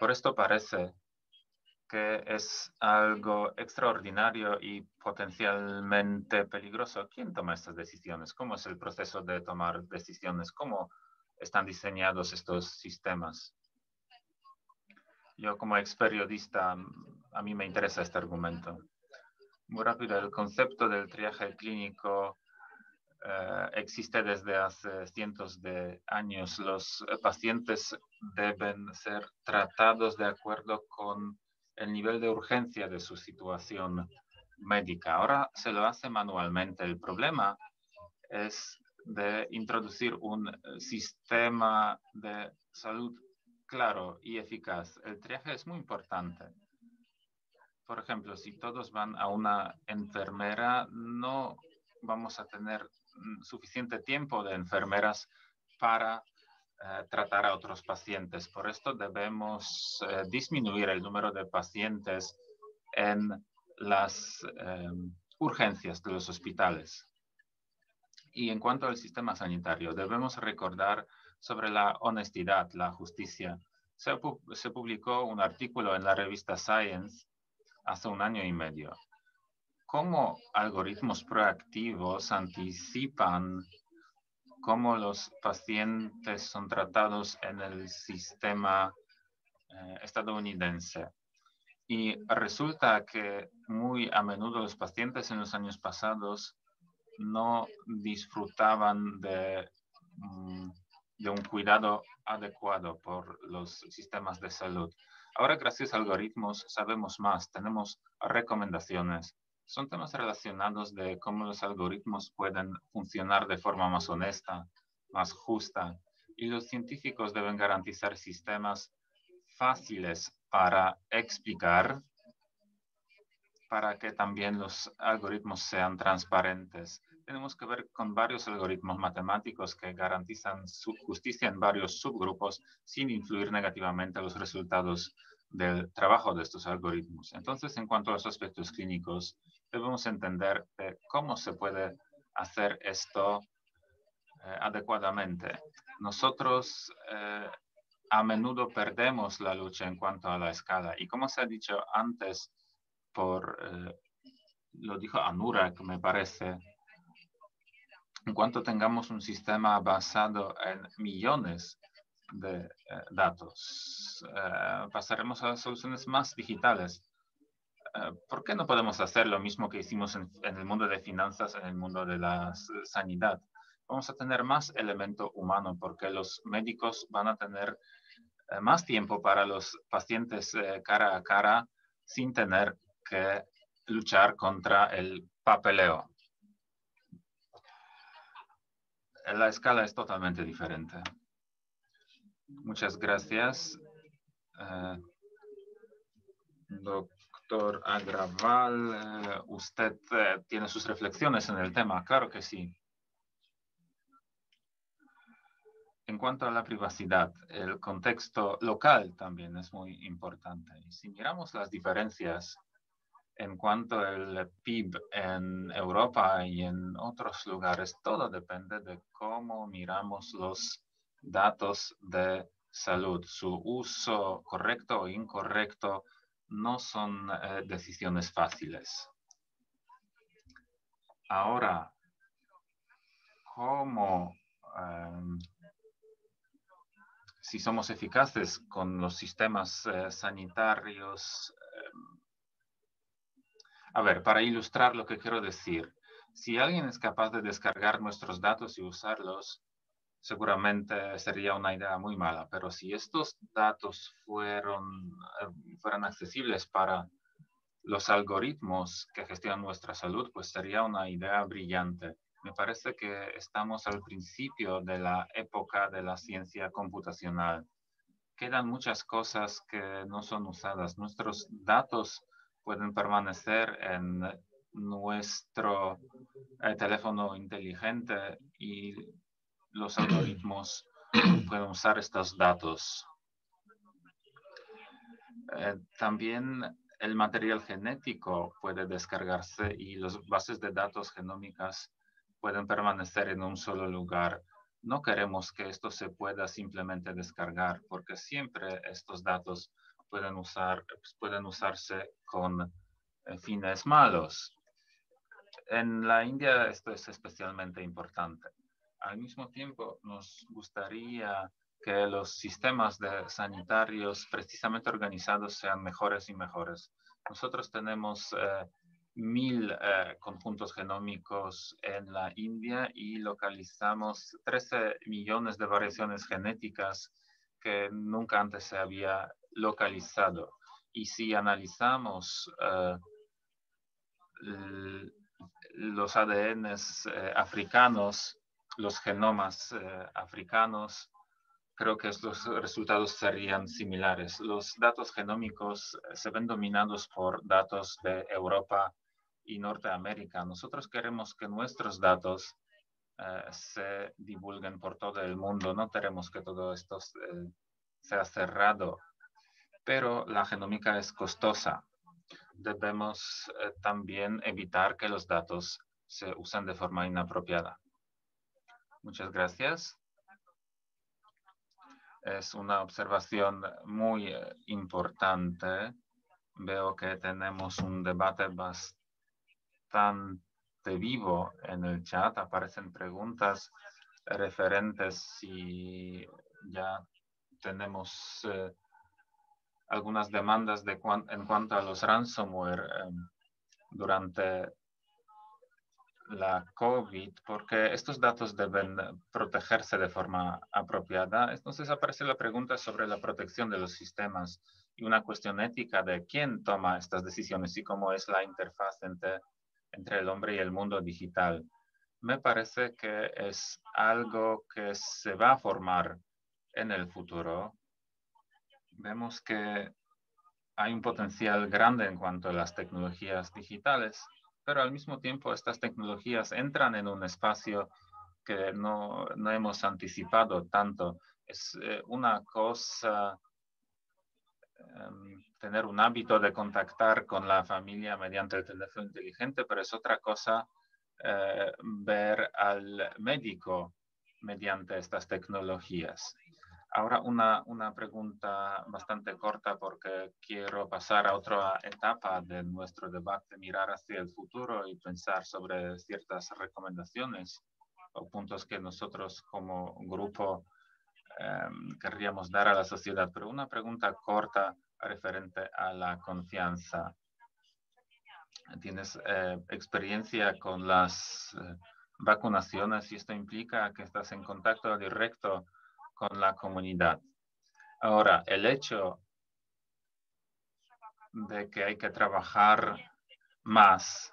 Por esto parece que es algo extraordinario y potencialmente peligroso. ¿Quién toma estas decisiones? ¿Cómo es el proceso de tomar decisiones? ¿Cómo están diseñados estos sistemas? Yo como ex periodista, a mí me interesa este argumento. Muy rápido, el concepto del triaje clínico eh, existe desde hace cientos de años. Los pacientes deben ser tratados de acuerdo con el nivel de urgencia de su situación médica. Ahora se lo hace manualmente. El problema es de introducir un sistema de salud claro y eficaz. El triaje es muy importante. Por ejemplo, si todos van a una enfermera, no vamos a tener suficiente tiempo de enfermeras para eh, tratar a otros pacientes. Por esto debemos eh, disminuir el número de pacientes en las em, urgencias de los hospitales. Y en cuanto al sistema sanitario, debemos recordar sobre la honestidad, la justicia. Se, se publicó un artículo en la revista Science hace un año y medio. ¿Cómo algoritmos proactivos anticipan cómo los pacientes son tratados en el sistema eh, estadounidense. Y resulta que muy a menudo los pacientes en los años pasados no disfrutaban de, mm, de un cuidado adecuado por los sistemas de salud. Ahora, gracias a algoritmos, sabemos más, tenemos recomendaciones son temas relacionados de cómo los algoritmos pueden funcionar de forma más honesta, más justa, y los científicos deben garantizar sistemas fáciles para explicar, para que también los algoritmos sean transparentes. Tenemos que ver con varios algoritmos matemáticos que garantizan su justicia en varios subgrupos sin influir negativamente a los resultados del trabajo de estos algoritmos. Entonces, en cuanto a los aspectos clínicos, debemos entender cómo se puede hacer esto eh, adecuadamente. Nosotros eh, a menudo perdemos la lucha en cuanto a la escala. Y como se ha dicho antes, por, eh, lo dijo Anurak, me parece, en cuanto tengamos un sistema basado en millones de datos, pasaremos a soluciones más digitales. ¿Por qué no podemos hacer lo mismo que hicimos en, en, el mundo de finanzas, en el mundo de la sanidad? vamos a tener más elemento humano porque los médicos van a tener eh, más tiempo para los pacientes eh, cara a cara sin tener que luchar contra el papeleo. La escala es totalmente diferente. Muchas gracias. Eh, doctor Agraval, usted tiene sus reflexiones en el tema. Claro que sí. En cuanto a la privacidad, el contexto local también es muy importante. Si miramos las diferencias en cuanto al PIB en Europa y en otros lugares, todo depende de cómo miramos los datos de salud. Su uso correcto o incorrecto no son eh, decisiones fáciles. Ahora, ¿cómo em, si somos eficaces con los sistemas eh, sanitarios. A ver, para ilustrar lo que quiero decir, si alguien es capaz de descargar nuestros datos y usarlos, seguramente sería una idea muy mala, pero si estos datos fueron, em, fueran accesibles para los algoritmos que gestionan nuestra salud, pues sería una idea brillante. Me parece que estamos al principio de la época de la ciencia computacional. Quedan muchas cosas que no son usadas. Nuestros datos pueden permanecer en nuestro eh, teléfono inteligente y los algoritmos (clears throat) pueden usar estos datos. Eh, también el material genético puede descargarse y las bases de datos genómicas pueden permanecer en un solo lugar. No queremos que esto se pueda simplemente descargar porque siempre estos datos pueden, usar, pues, pueden usarse con eh, fines malos. En la India esto es especialmente importante. Al mismo tiempo, nos gustaría que los sistemas de sanitarios precisamente organizados sean mejores y mejores. Nosotros tenemos eh, mil eh, conjuntos genómicos en la India y localizamos 13 millones de variaciones genéticas que nunca antes se había localizado. Y si analizamos eh, los ADNs eh, africanos, los genomas africanos, creo que estos resultados serían similares. Los datos genómicos se ven dominados por datos de Europa y Norteamérica. Nosotros queremos que nuestros datos eh, se divulguen por todo el mundo. No queremos que todo esto sea cerrado, pero la genómica es costosa. Debemos eh, también evitar que los datos se usen de forma inapropiada. Muchas gracias. Es una observación muy eh, importante. Veo que tenemos un debate bastante vivo en el chat. Aparecen preguntas referentes si ya tenemos eh, algunas demandas de en cuanto a los ransomware em, durante la COVID, porque estos datos deben protegerse de forma apropiada. Entonces aparece la pregunta sobre la protección de los sistemas y una cuestión ética de quién toma estas decisiones y cómo es la interfaz entre entre el hombre y el mundo digital. Me parece que es algo que se va a formar en el futuro. Vemos que hay un potencial grande en cuanto a las tecnologías digitales, pero al mismo tiempo estas tecnologías entran en un espacio que no, no hemos anticipado tanto. Es eh, una cosa em, tener un hábito de contactar con la familia mediante el teléfono inteligente, pero es otra cosa eh, ver al médico mediante estas tecnologías. Ahora una, una pregunta bastante corta porque quiero pasar a otra etapa de nuestro debate, mirar hacia el futuro y pensar sobre ciertas recomendaciones o puntos que nosotros como grupo em, querríamos dar a la sociedad. Pero una pregunta corta referente a la confianza. ¿Tienes eh, experiencia con las eh, vacunaciones y esto implica que estás en contacto directo con la comunidad. Ahora, el hecho de que hay que trabajar más,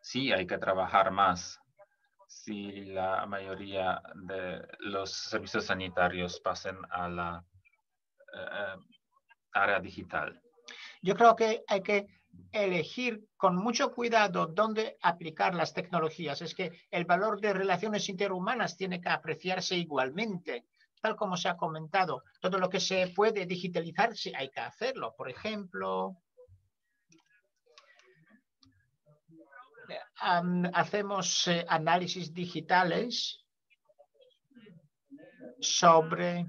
sí hay que trabajar más si la mayoría de los servicios sanitarios pasen a la eh, área digital. Yo creo que hay que elegir con mucho cuidado dónde aplicar las tecnologías. Es que el valor de relaciones interhumanas tiene que apreciarse igualmente tal como se ha comentado, todo lo que se puede digitalizar, sí hay que hacerlo. Por ejemplo, hacemos eh, análisis digitales sobre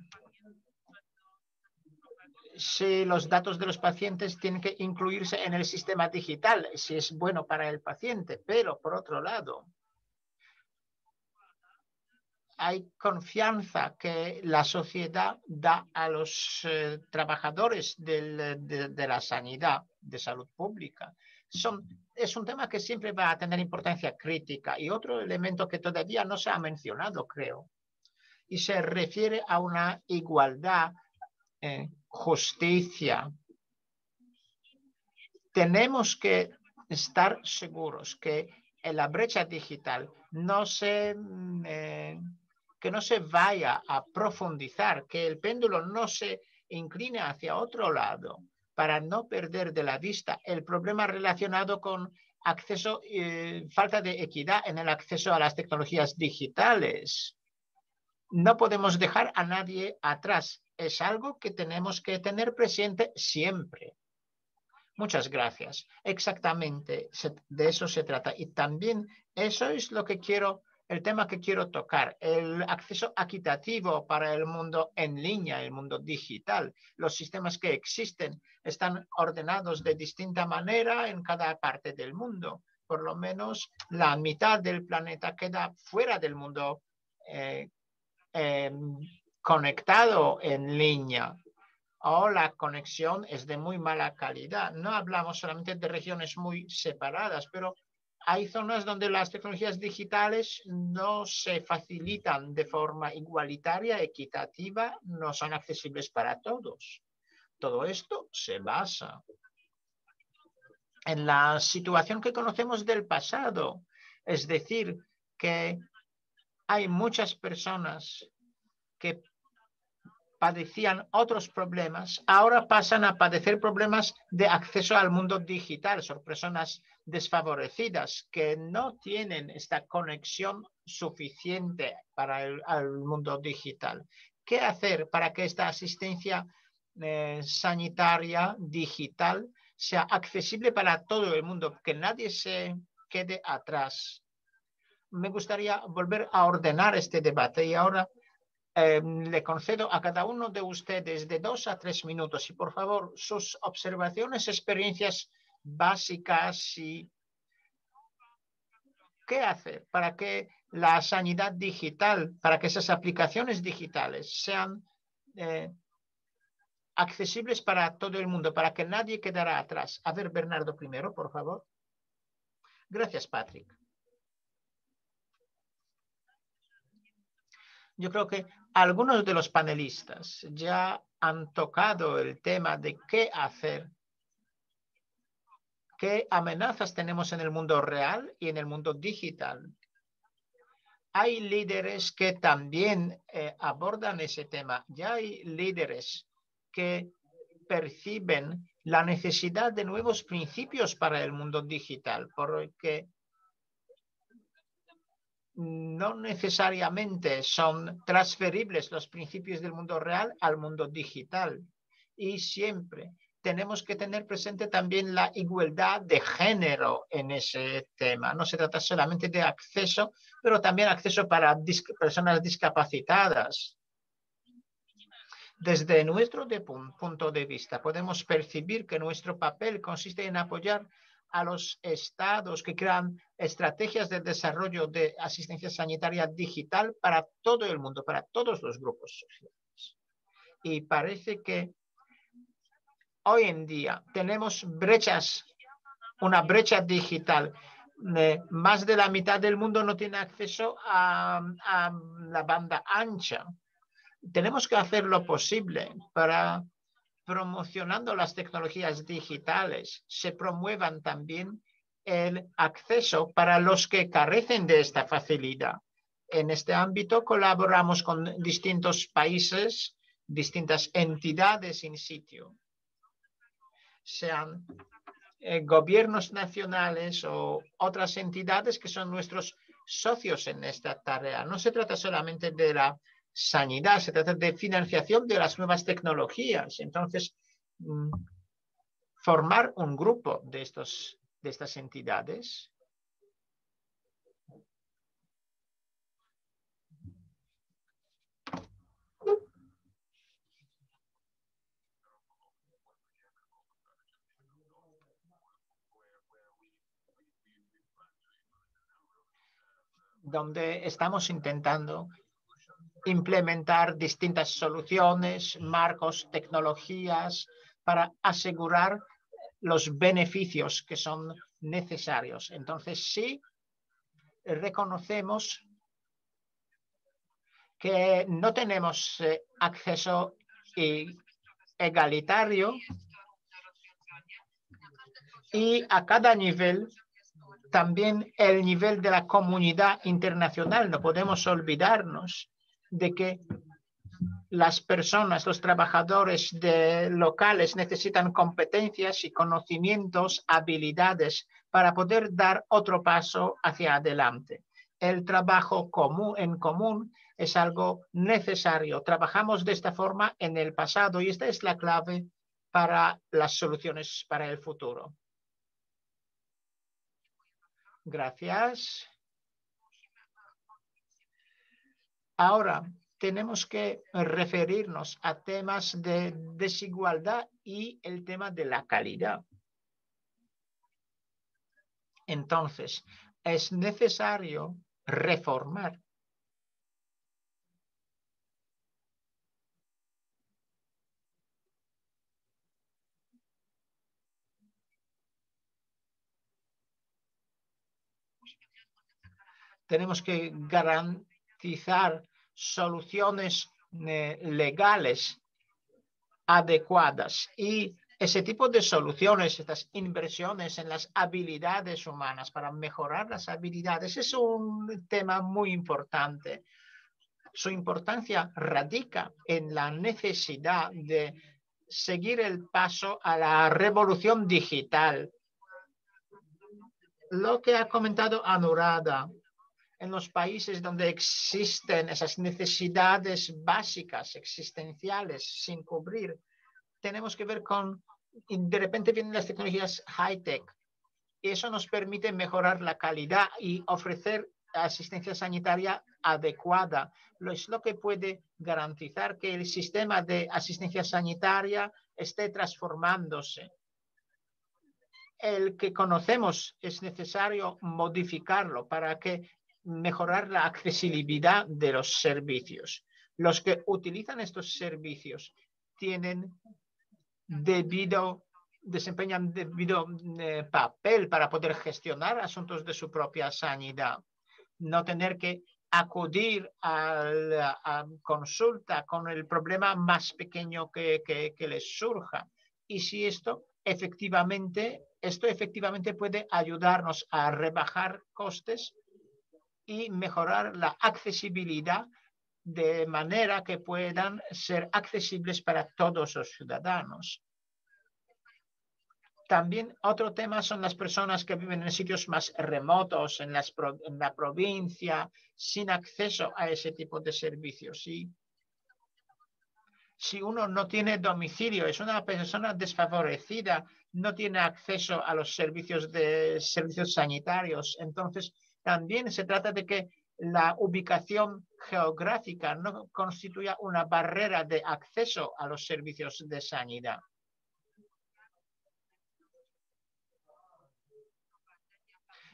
si los datos de los pacientes tienen que incluirse en el sistema digital, si es bueno para el paciente. Pero, por otro lado, hay confianza que la sociedad da a los eh, trabajadores de, la sanidad, de salud pública. Son, es un tema que siempre va a tener importancia crítica. Y otro elemento que todavía no se ha mencionado, creo, y se refiere a una igualdad, eh, justicia. Tenemos que estar seguros que en la brecha digital no se mm, eh, que no se vaya a profundizar, que el péndulo no se incline hacia otro lado para no perder de la vista el problema relacionado con acceso, eh, falta de equidad en el acceso a las tecnologías digitales. No podemos dejar a nadie atrás. Es algo que tenemos que tener presente siempre. Muchas gracias. Exactamente, de eso se trata. Y también eso es lo que quiero el tema que quiero tocar, el acceso equitativo para el mundo en línea, el mundo digital. Los sistemas que existen están ordenados de distinta manera en cada parte del mundo. Por lo menos la mitad del planeta queda fuera del mundo eh, em, conectado en línea o la conexión es de muy mala calidad. No hablamos solamente de regiones muy separadas, pero hay zonas donde las tecnologías digitales no se facilitan de forma igualitaria, equitativa, no son accesibles para todos. Todo esto se basa en la situación que conocemos del pasado, es decir, que hay muchas personas que padecían otros problemas, ahora pasan a padecer problemas de acceso al mundo digital. Son personas desfavorecidas que no tienen esta conexión suficiente para el, mundo digital. ¿Qué hacer para que esta asistencia eh, sanitaria digital sea accesible para todo el mundo, que nadie se quede atrás? Me gustaría volver a ordenar este debate y ahora Em, le concedo a cada uno de ustedes de dos a tres minutos y por favor sus observaciones, experiencias básicas y qué hacer para que la sanidad digital, para que esas aplicaciones digitales sean eh, accesibles para todo el mundo, para que nadie quedara atrás. A ver, Bernardo primero, por favor. Gracias, Patrick. Yo creo que algunos de los panelistas ya han tocado el tema de qué hacer, qué amenazas tenemos en el mundo real y en el mundo digital. Hay líderes que también eh, abordan ese tema. Ya hay líderes que perciben la necesidad de nuevos principios para el mundo digital, porque no necesariamente son transferibles los principios del mundo real al mundo digital. Y siempre tenemos que tener presente también la igualdad de género en ese tema. No se trata solamente de acceso, pero también acceso para personas discapacitadas. Desde nuestro punto de vista, podemos percibir que nuestro papel consiste en apoyar a los estados que crean estrategias de desarrollo de asistencia sanitaria digital para todo el mundo, para todos los grupos sociales. Y parece que hoy en día tenemos brechas, una brecha digital. más de la mitad del mundo no tiene acceso a, la banda ancha. Tenemos que hacer lo posible para promocionando las tecnologías digitales, se promuevan también el acceso para los que carecen de esta facilidad. En este ámbito colaboramos con distintos países, distintas entidades in sitio sean eh, gobiernos nacionales o otras entidades que son nuestros socios en esta tarea. No se trata solamente de la sanidad, se trata de financiación de las nuevas tecnologías. Entonces, mm, formar un grupo de, estos, de estas entidades donde estamos intentando implementar distintas soluciones, marcos, tecnologías para asegurar los beneficios que son necesarios. Entonces, sí, reconocemos que no tenemos eh, acceso egalitario y a cada nivel también el nivel de la comunidad internacional. No podemos olvidarnos de que las personas, los trabajadores de locales necesitan competencias y conocimientos, habilidades para poder dar otro paso hacia adelante. El trabajo común, en común es algo necesario. Trabajamos de esta forma en el pasado y esta es la clave para las soluciones para el futuro. Gracias. Ahora, tenemos que referirnos a temas de desigualdad y el tema de la calidad. Entonces, es necesario reformar tenemos que garantizar soluciones eh, legales adecuadas y ese tipo de soluciones, estas inversiones en las habilidades humanas para mejorar las habilidades es un tema muy importante. Su importancia radica en la necesidad de seguir el paso a la revolución digital. Lo que ha comentado Anurada en los países donde existen esas necesidades básicas, existenciales, sin cubrir, tenemos que ver con, de repente vienen las tecnologías high-tech y eso nos permite mejorar la calidad y ofrecer asistencia sanitaria adecuada. Es lo que puede garantizar que el sistema de asistencia sanitaria esté transformándose. El que conocemos es necesario modificarlo para que mejorar la accesibilidad de los servicios. Los que utilizan estos servicios tienen debido, desempeñan debido eh, papel para poder gestionar asuntos de su propia sanidad. No tener que acudir a la consulta con el problema más pequeño que, que les surja. Y si esto efectivamente, esto efectivamente puede ayudarnos a rebajar costes y mejorar la accesibilidad de manera que puedan ser accesibles para todos los ciudadanos. También otro tema son las personas que viven en sitios más remotos, en, la provincia, sin acceso a ese tipo de servicios. Y si uno no tiene domicilio, es una persona desfavorecida, no tiene acceso a los servicios de servicios sanitarios, entonces también se trata de que la ubicación geográfica no constituya una barrera de acceso a los servicios de sanidad.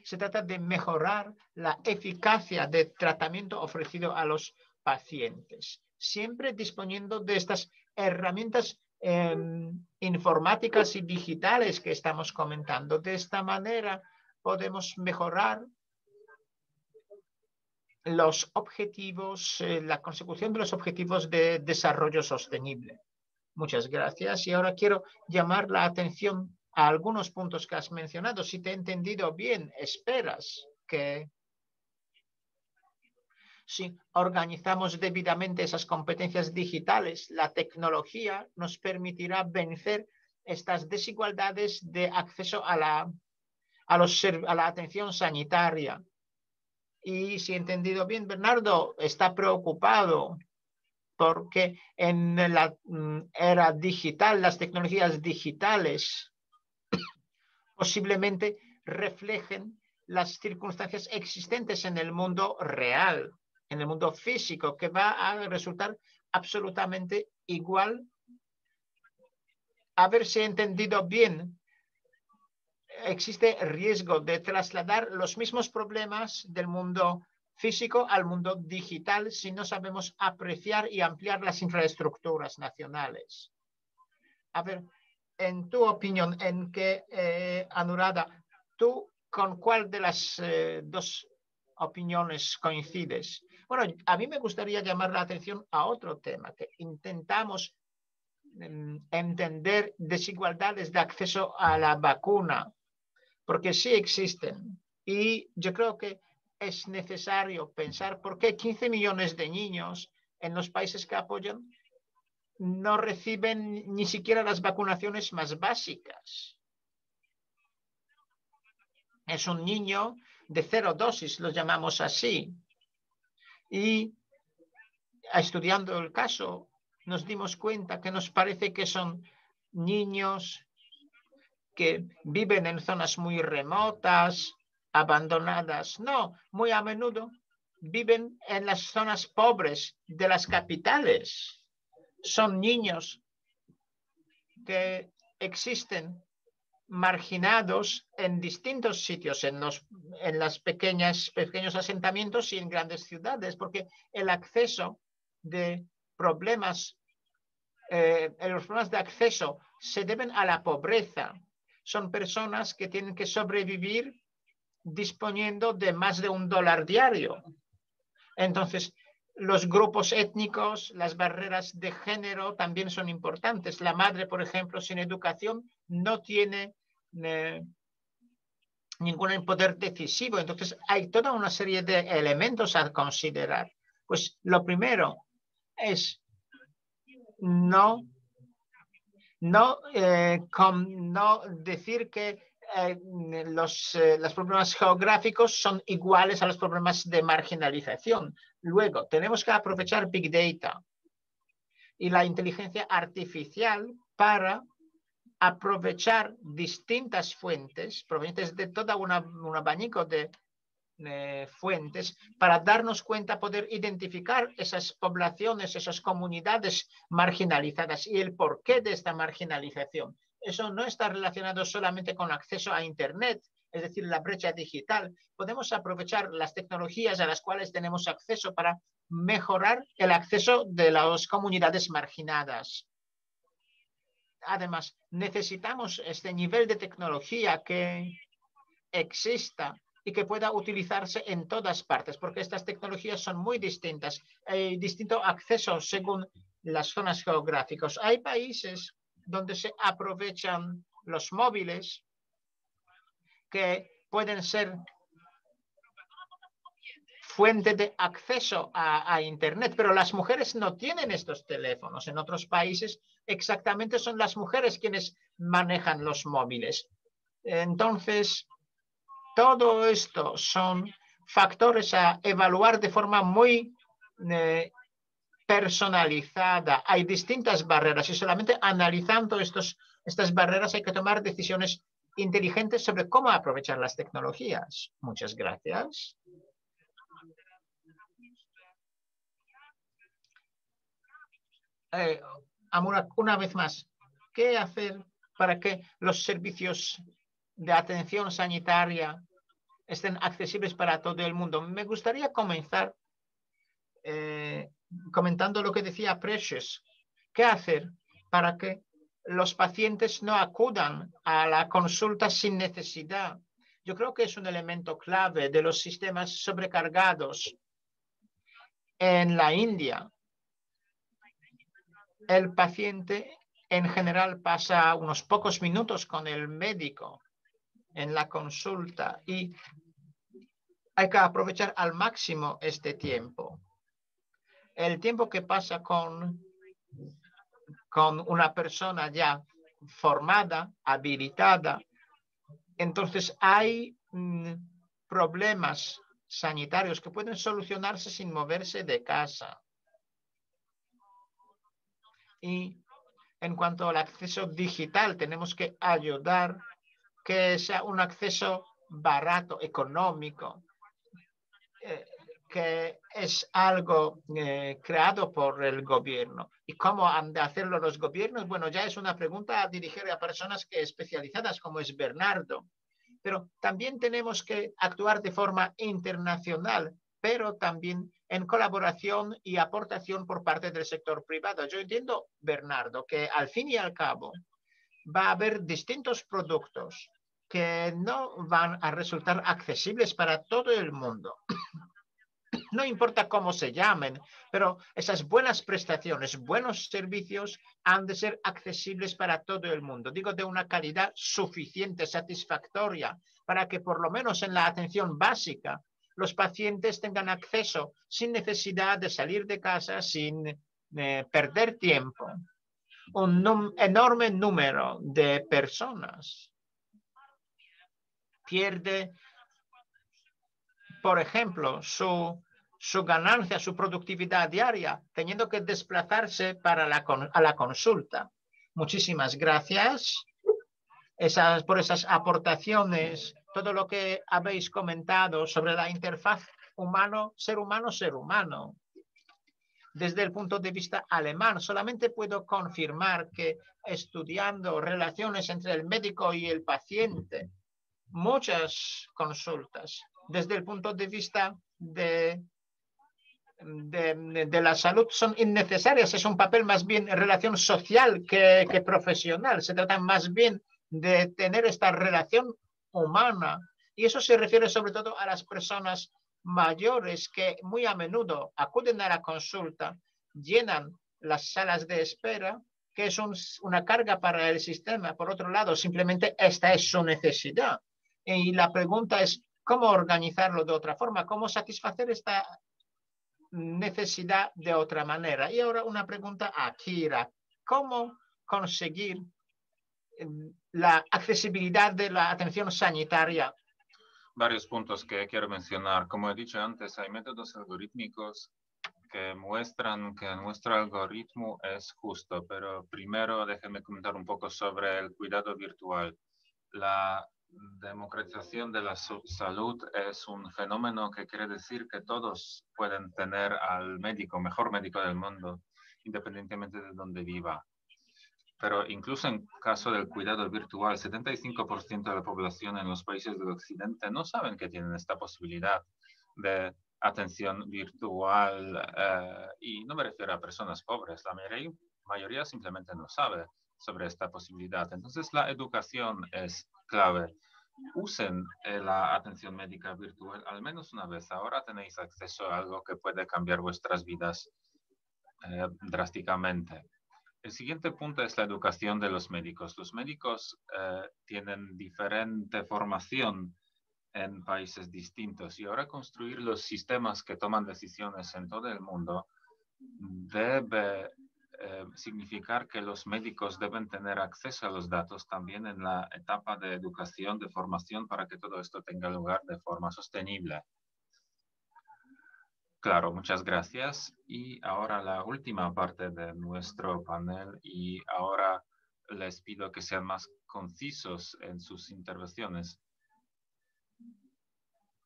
Se trata de mejorar la eficacia de tratamiento ofrecido a los pacientes, siempre disponiendo de estas herramientas em, informáticas y digitales que estamos comentando. De esta manera podemos mejorar los objetivos, eh, la consecución de los objetivos de desarrollo sostenible. Muchas gracias. Y ahora quiero llamar la atención a algunos puntos que has mencionado. Si te he entendido bien, esperas que si organizamos debidamente esas competencias digitales, la tecnología nos permitirá vencer estas desigualdades de acceso a la, a los, a la atención sanitaria y si he entendido bien, Bernardo está preocupado porque en la mm, era digital, las tecnologías digitales (coughs) posiblemente reflejen las circunstancias existentes en el mundo real, en el mundo físico, que va a resultar absolutamente igual. He entendido bien existe riesgo de trasladar los mismos problemas del mundo físico al mundo digital si no sabemos apreciar y ampliar las infraestructuras nacionales. A ver, en tu opinión, ¿en qué, eh, Anurada, tú con cuál de las eh, dos opiniones coincides? Bueno, a mí me gustaría llamar la atención a otro tema, que intentamos mm, entender desigualdades de acceso a la vacuna porque sí existen. Y yo creo que es necesario pensar por qué 15 millones de niños en los países que apoyan no reciben ni siquiera las vacunaciones más básicas. Es un niño de cero dosis, lo llamamos así. Y estudiando el caso, nos dimos cuenta que nos parece que son niños que viven en zonas muy remotas, abandonadas. No, muy a menudo viven en las zonas pobres de las capitales. Son niños que existen marginados en distintos sitios, en los en las pequeñas, pequeños asentamientos y en grandes ciudades, porque el acceso de problemas, eh, los problemas de acceso se deben a la pobreza, son personas que tienen que sobrevivir disponiendo de más de un dólar diario. Entonces, los grupos étnicos, las barreras de género también son importantes. La madre, por ejemplo, sin educación no tiene eh, ningún poder decisivo. Entonces, hay toda una serie de elementos a considerar. Pues lo primero es no no, eh, no decir que eh, los, eh, los, problemas geográficos son iguales a los problemas de marginalización. Luego, tenemos que aprovechar Big Data y la inteligencia artificial para aprovechar distintas fuentes provenientes de todo un abanico de eh, fuentes para darnos cuenta, poder identificar esas poblaciones, esas comunidades marginalizadas y el porqué de esta marginalización. Eso no está relacionado solamente con acceso a Internet, es decir, la brecha digital. Podemos aprovechar las tecnologías a las cuales tenemos acceso para mejorar el acceso de las comunidades marginadas. Además, necesitamos este nivel de tecnología que exista y que pueda utilizarse en todas partes, porque estas tecnologías son muy distintas. Hay distinto acceso según las zonas geográficas. Hay países donde se aprovechan los móviles que pueden ser fuente de acceso a, Internet, pero las mujeres no tienen estos teléfonos. En otros países exactamente son las mujeres quienes manejan los móviles. Entonces, todo esto son factores a evaluar de forma muy eh, personalizada. Hay distintas barreras y solamente analizando estos, estas barreras hay que tomar decisiones inteligentes sobre cómo aprovechar las tecnologías. Muchas gracias. Eh, una vez más, ¿qué hacer para que los servicios de atención sanitaria estén accesibles para todo el mundo? Me gustaría comenzar eh, comentando lo que decía Precious. ¿Qué hacer para que los pacientes no acudan a la consulta sin necesidad? Yo creo que es un elemento clave de los sistemas sobrecargados en la India. El paciente en general pasa unos pocos minutos con el médico en la consulta y hay que aprovechar al máximo este tiempo el tiempo que pasa con, con una persona ya formada, habilitada, entonces hay mm, problemas sanitarios que pueden solucionarse sin moverse de casa. Y en cuanto al acceso digital, tenemos que ayudar que sea un acceso barato, económico. Eh, que es algo eh, creado por el gobierno. ¿Y cómo han de hacerlo los gobiernos? Bueno, ya es una pregunta a dirigir a personas que especializadas como es Bernardo. Pero también tenemos que actuar de forma internacional, pero también en colaboración y aportación por parte del sector privado. Yo entiendo, Bernardo, que al fin y al cabo va a haber distintos productos que no van a resultar accesibles para todo el mundo (coughs) no importa cómo se llamen, pero esas buenas prestaciones, buenos servicios han de ser accesibles para todo el mundo. Digo, de una calidad suficiente, satisfactoria, para que por lo menos en la atención básica los pacientes tengan acceso sin necesidad de salir de casa, sin eh, perder tiempo. Un enorme número de personas pierde por ejemplo, su, su ganancia, su productividad diaria, teniendo que desplazarse para la, a la consulta. Muchísimas gracias por esas aportaciones, todo lo que habéis comentado sobre la interfaz humano, ser humano, ser humano. Desde el punto de vista alemán, solamente puedo confirmar que estudiando relaciones entre el médico y el paciente, muchas consultas desde el punto de vista de, de, la salud son innecesarias. Es un papel más bien en relación social que profesional. Se trata más bien de tener esta relación humana. Y eso se refiere sobre todo a las personas mayores que muy a menudo acuden a la consulta, llenan las salas de espera, que es una carga para el sistema. Por otro lado, simplemente esta es su necesidad. Y la pregunta es, cómo organizarlo de otra forma, cómo satisfacer esta necesidad de otra manera. Y ahora una pregunta a Kira. ¿Cómo conseguir em, la accesibilidad de la atención sanitaria? Varios puntos que quiero mencionar. Como he dicho antes, hay métodos algorítmicos que muestran que nuestro algoritmo es justo, pero primero déjenme comentar un poco sobre el cuidado virtual. La democratización de la salud es un fenómeno que quiere decir que todos pueden tener al médico, mejor médico del mundo, independientemente de donde viva. Pero incluso en caso del cuidado virtual, 75% de la población en los países del occidente no saben que tienen esta posibilidad de atención virtual. Eh, y no me refiero a personas pobres, la mayoría, simplemente no sabe sobre esta posibilidad. Entonces, la educación es clave. Usen eh, la atención médica virtual al menos una vez. Ahora tenéis acceso a algo que puede cambiar vuestras vidas eh, drásticamente. El siguiente punto es la educación de los médicos. Los médicos eh, tienen diferente formación en países distintos. Y ahora construir los sistemas que toman decisiones en todo el mundo debe eh, significar que los médicos deben tener acceso a los datos también en la etapa de educación, de formación, para que todo esto tenga lugar de forma sostenible. Claro, muchas gracias. Y ahora la última parte de nuestro panel y ahora les pido que sean más concisos en sus intervenciones.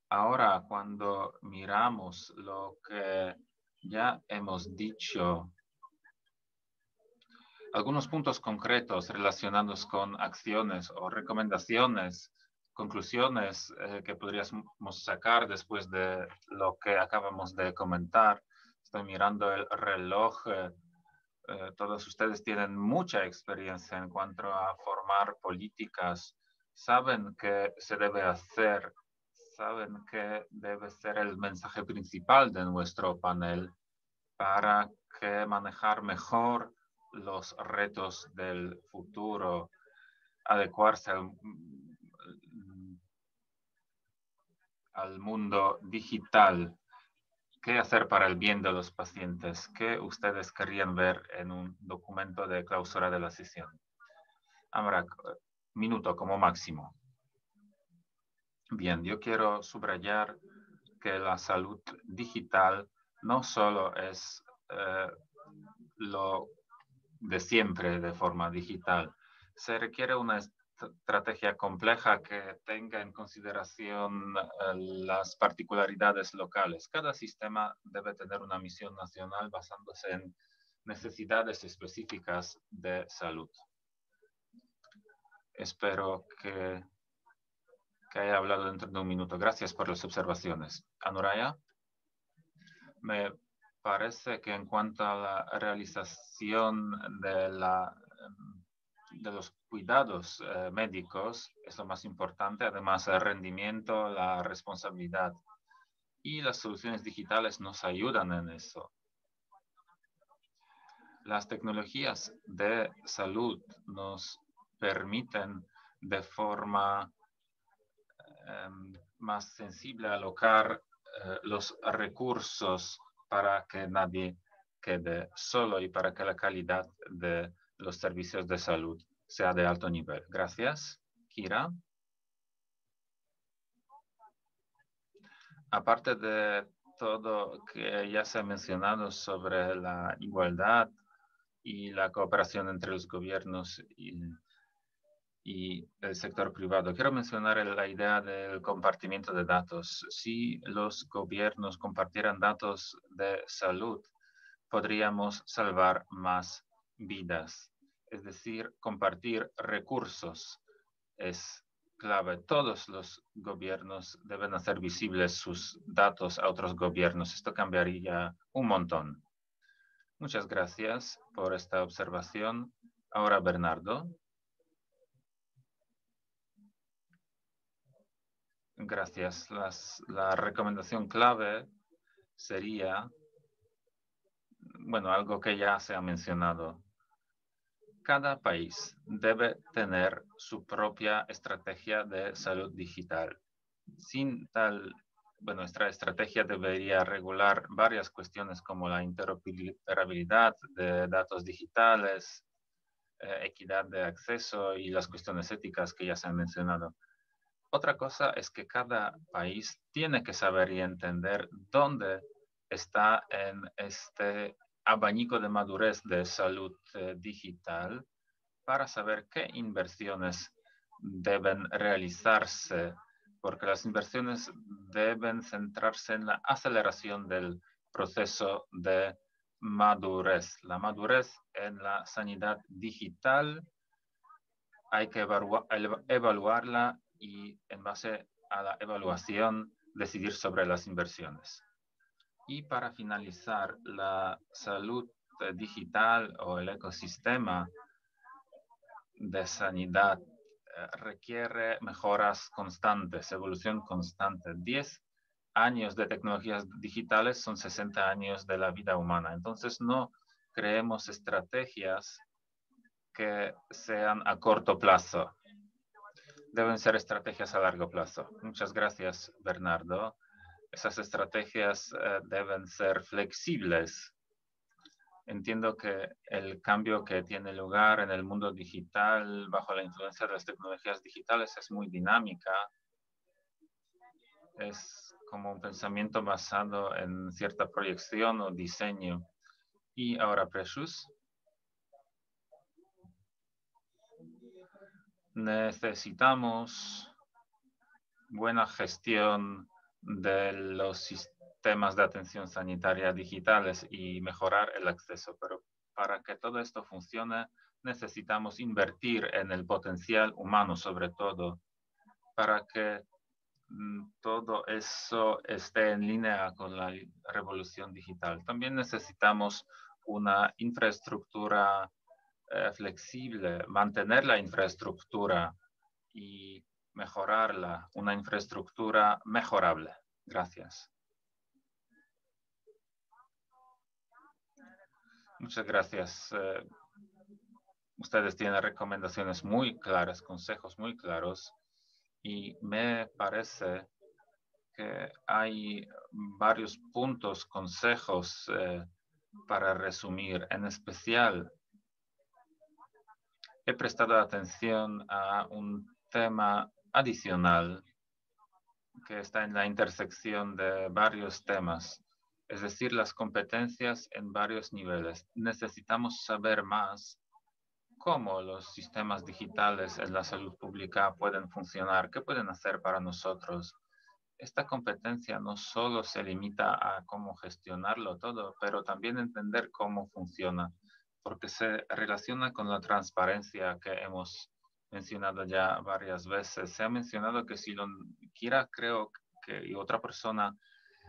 Ahora, cuando miramos lo que ya hemos dicho, algunos puntos concretos relacionados con acciones o recomendaciones, conclusiones eh, que podríamos sacar después de lo que acabamos de comentar. Estoy mirando el reloj. Eh, eh, todos ustedes tienen mucha experiencia en cuanto a formar políticas. Saben qué se debe hacer saben que debe ser el mensaje principal de nuestro panel para que manejar mejor los retos del futuro, adecuarse al, al mundo digital. ¿Qué hacer para el bien de los pacientes? ¿Qué ustedes querrían ver en un documento de clausura de la sesión? Amrak, minuto como máximo. Bien, yo quiero subrayar que la salud digital no solo es eh, lo de siempre de forma digital. Se requiere una estrategia compleja que tenga en consideración eh, las particularidades locales. Cada sistema debe tener una misión nacional basándose en necesidades específicas de salud. Espero que que haya hablado dentro de un minuto. Gracias por las observaciones. Anuraya, me parece que en cuanto a la realización de, la, de los cuidados eh, médicos, es lo más importante. Además, el rendimiento, la responsabilidad y las soluciones digitales nos ayudan en eso. Las tecnologías de salud nos permiten de forma Em, más sensible alocar eh, los recursos para que nadie quede solo y para que la calidad de los servicios de salud sea de alto nivel. Gracias. Kira. Aparte de todo que ya se ha mencionado sobre la igualdad y la cooperación entre los gobiernos y y el sector privado. Quiero mencionar la idea del compartimiento de datos. Si los gobiernos compartieran datos de salud, podríamos salvar más vidas. Es decir, compartir recursos es clave. Todos los gobiernos deben hacer visibles sus datos a otros gobiernos. Esto cambiaría un montón. Muchas gracias por esta observación. Ahora, Bernardo. Gracias. la recomendación clave sería, bueno, algo que ya se ha mencionado. Cada país debe tener su propia estrategia de salud digital. Sin tal, nuestra estrategia debería regular varias cuestiones como la interoperabilidad de datos digitales, eh, equidad de acceso y las cuestiones éticas que ya se han mencionado. Otra cosa es que cada país tiene que saber y entender dónde está en este abanico de madurez de salud eh, digital para saber qué inversiones deben realizarse, porque las inversiones deben centrarse en la aceleración del proceso de madurez. La madurez en la sanidad digital hay que evaluarla y en base a la evaluación decidir sobre las inversiones. Y para finalizar, la salud digital o el ecosistema de sanidad eh, requiere mejoras constantes, evolución constante. 10 años de tecnologías digitales son 60 años de la vida humana. Entonces, no creemos estrategias que sean a corto plazo deben ser estrategias a largo plazo. Muchas gracias, Bernardo. Esas estrategias eh, deben ser flexibles. Entiendo que el cambio que tiene lugar en el mundo digital bajo la influencia de las tecnologías digitales es muy dinámica. Es como un pensamiento basado en cierta proyección o diseño. Y ahora, Precious. necesitamos buena gestión de los sistemas de atención sanitaria digitales y mejorar el acceso. Pero para que todo esto funcione, necesitamos invertir en el potencial humano, sobre todo, para que mm, todo eso esté en línea con la revolución digital. También necesitamos una infraestructura eh, flexible, mantener la infraestructura y mejorarla, una infraestructura mejorable. Gracias. Muchas gracias. Eh, ustedes tienen recomendaciones muy claras, consejos muy claros y me parece que hay varios puntos, consejos eh, para resumir, en especial he prestado atención a un tema adicional que está en la intersección de varios temas, es decir, las competencias en varios niveles. Necesitamos saber más cómo los sistemas digitales en la salud pública pueden funcionar, qué pueden hacer para nosotros. Esta competencia no solo se limita a cómo gestionarlo todo, pero también entender cómo funciona porque se relaciona con la transparencia que hemos mencionado ya varias veces. Se ha mencionado que si lo quiera, creo que y otra persona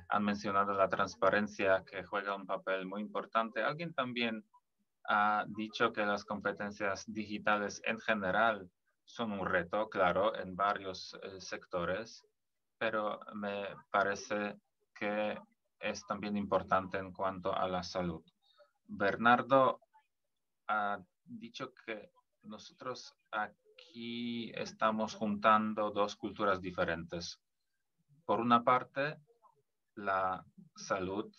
han mencionado la transparencia que juega un papel muy importante. Alguien también ha dicho que las competencias digitales en general son un reto, claro, en varios eh, sectores, pero me parece que es también importante en cuanto a la salud. Bernardo ha dicho que nosotros aquí estamos juntando dos culturas diferentes. Por una parte, la salud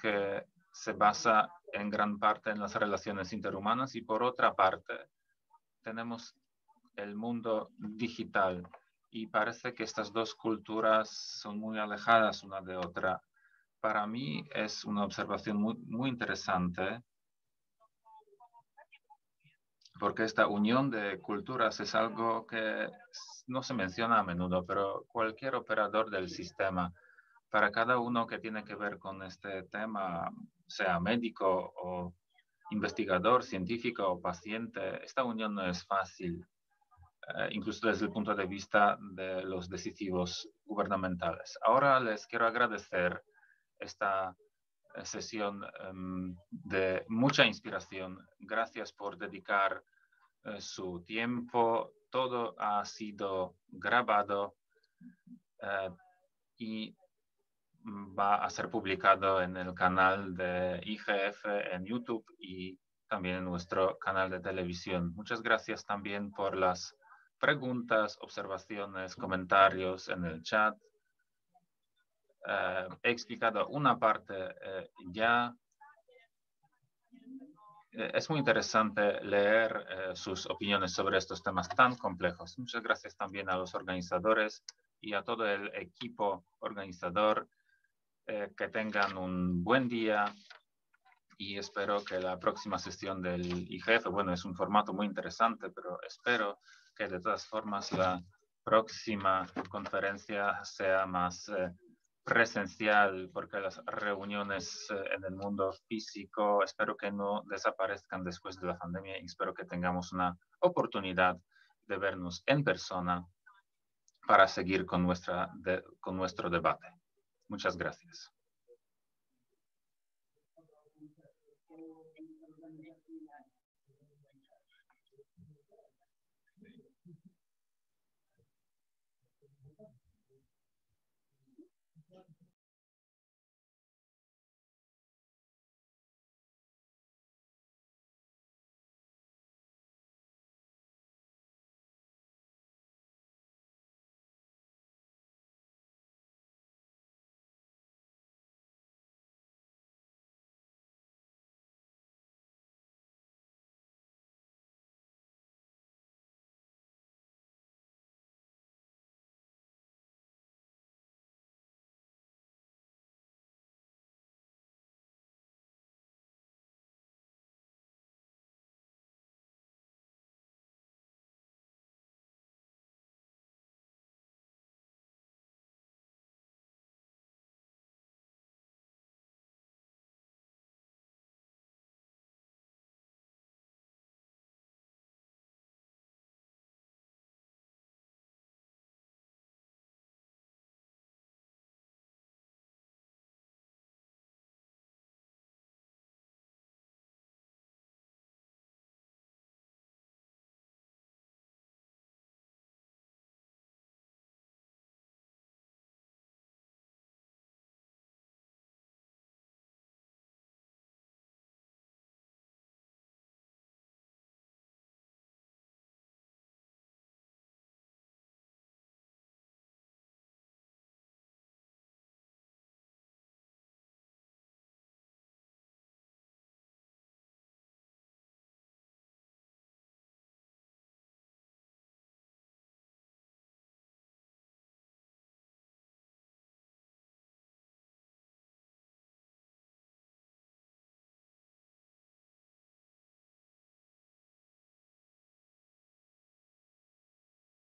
que se basa en gran parte en las relaciones interhumanas y por otra parte, tenemos el mundo digital y parece que estas dos culturas son muy alejadas una de otra. Para mí es una observación muy, muy interesante porque esta unión de culturas es algo que no se menciona a menudo, pero cualquier operador del sistema, para cada uno que tiene que ver con este tema, sea médico o investigador, científico o paciente, esta unión no es fácil, eh, incluso desde el punto de vista de los decisivos gubernamentales. Ahora les quiero agradecer esta sesión em, de mucha inspiración. Gracias por dedicar eh, su tiempo. Todo ha sido grabado eh, y va a ser publicado en el canal de IGF en YouTube y también en nuestro canal de televisión. Muchas gracias también por las preguntas, observaciones, comentarios en el chat. Eh, he explicado una parte eh, ya. Eh, es muy interesante leer sus opiniones sobre estos temas tan complejos. Muchas gracias también a los organizadores y a todo el equipo organizador. que tengan un buen día y espero que la próxima sesión del IGF, bueno, es un formato muy interesante, pero espero que de todas formas la próxima conferencia sea más presencial, porque las reuniones eh, en el mundo físico espero que no desaparezcan después de la pandemia y espero que tengamos una oportunidad de vernos en persona para seguir con, nuestra con nuestro debate. Muchas gracias.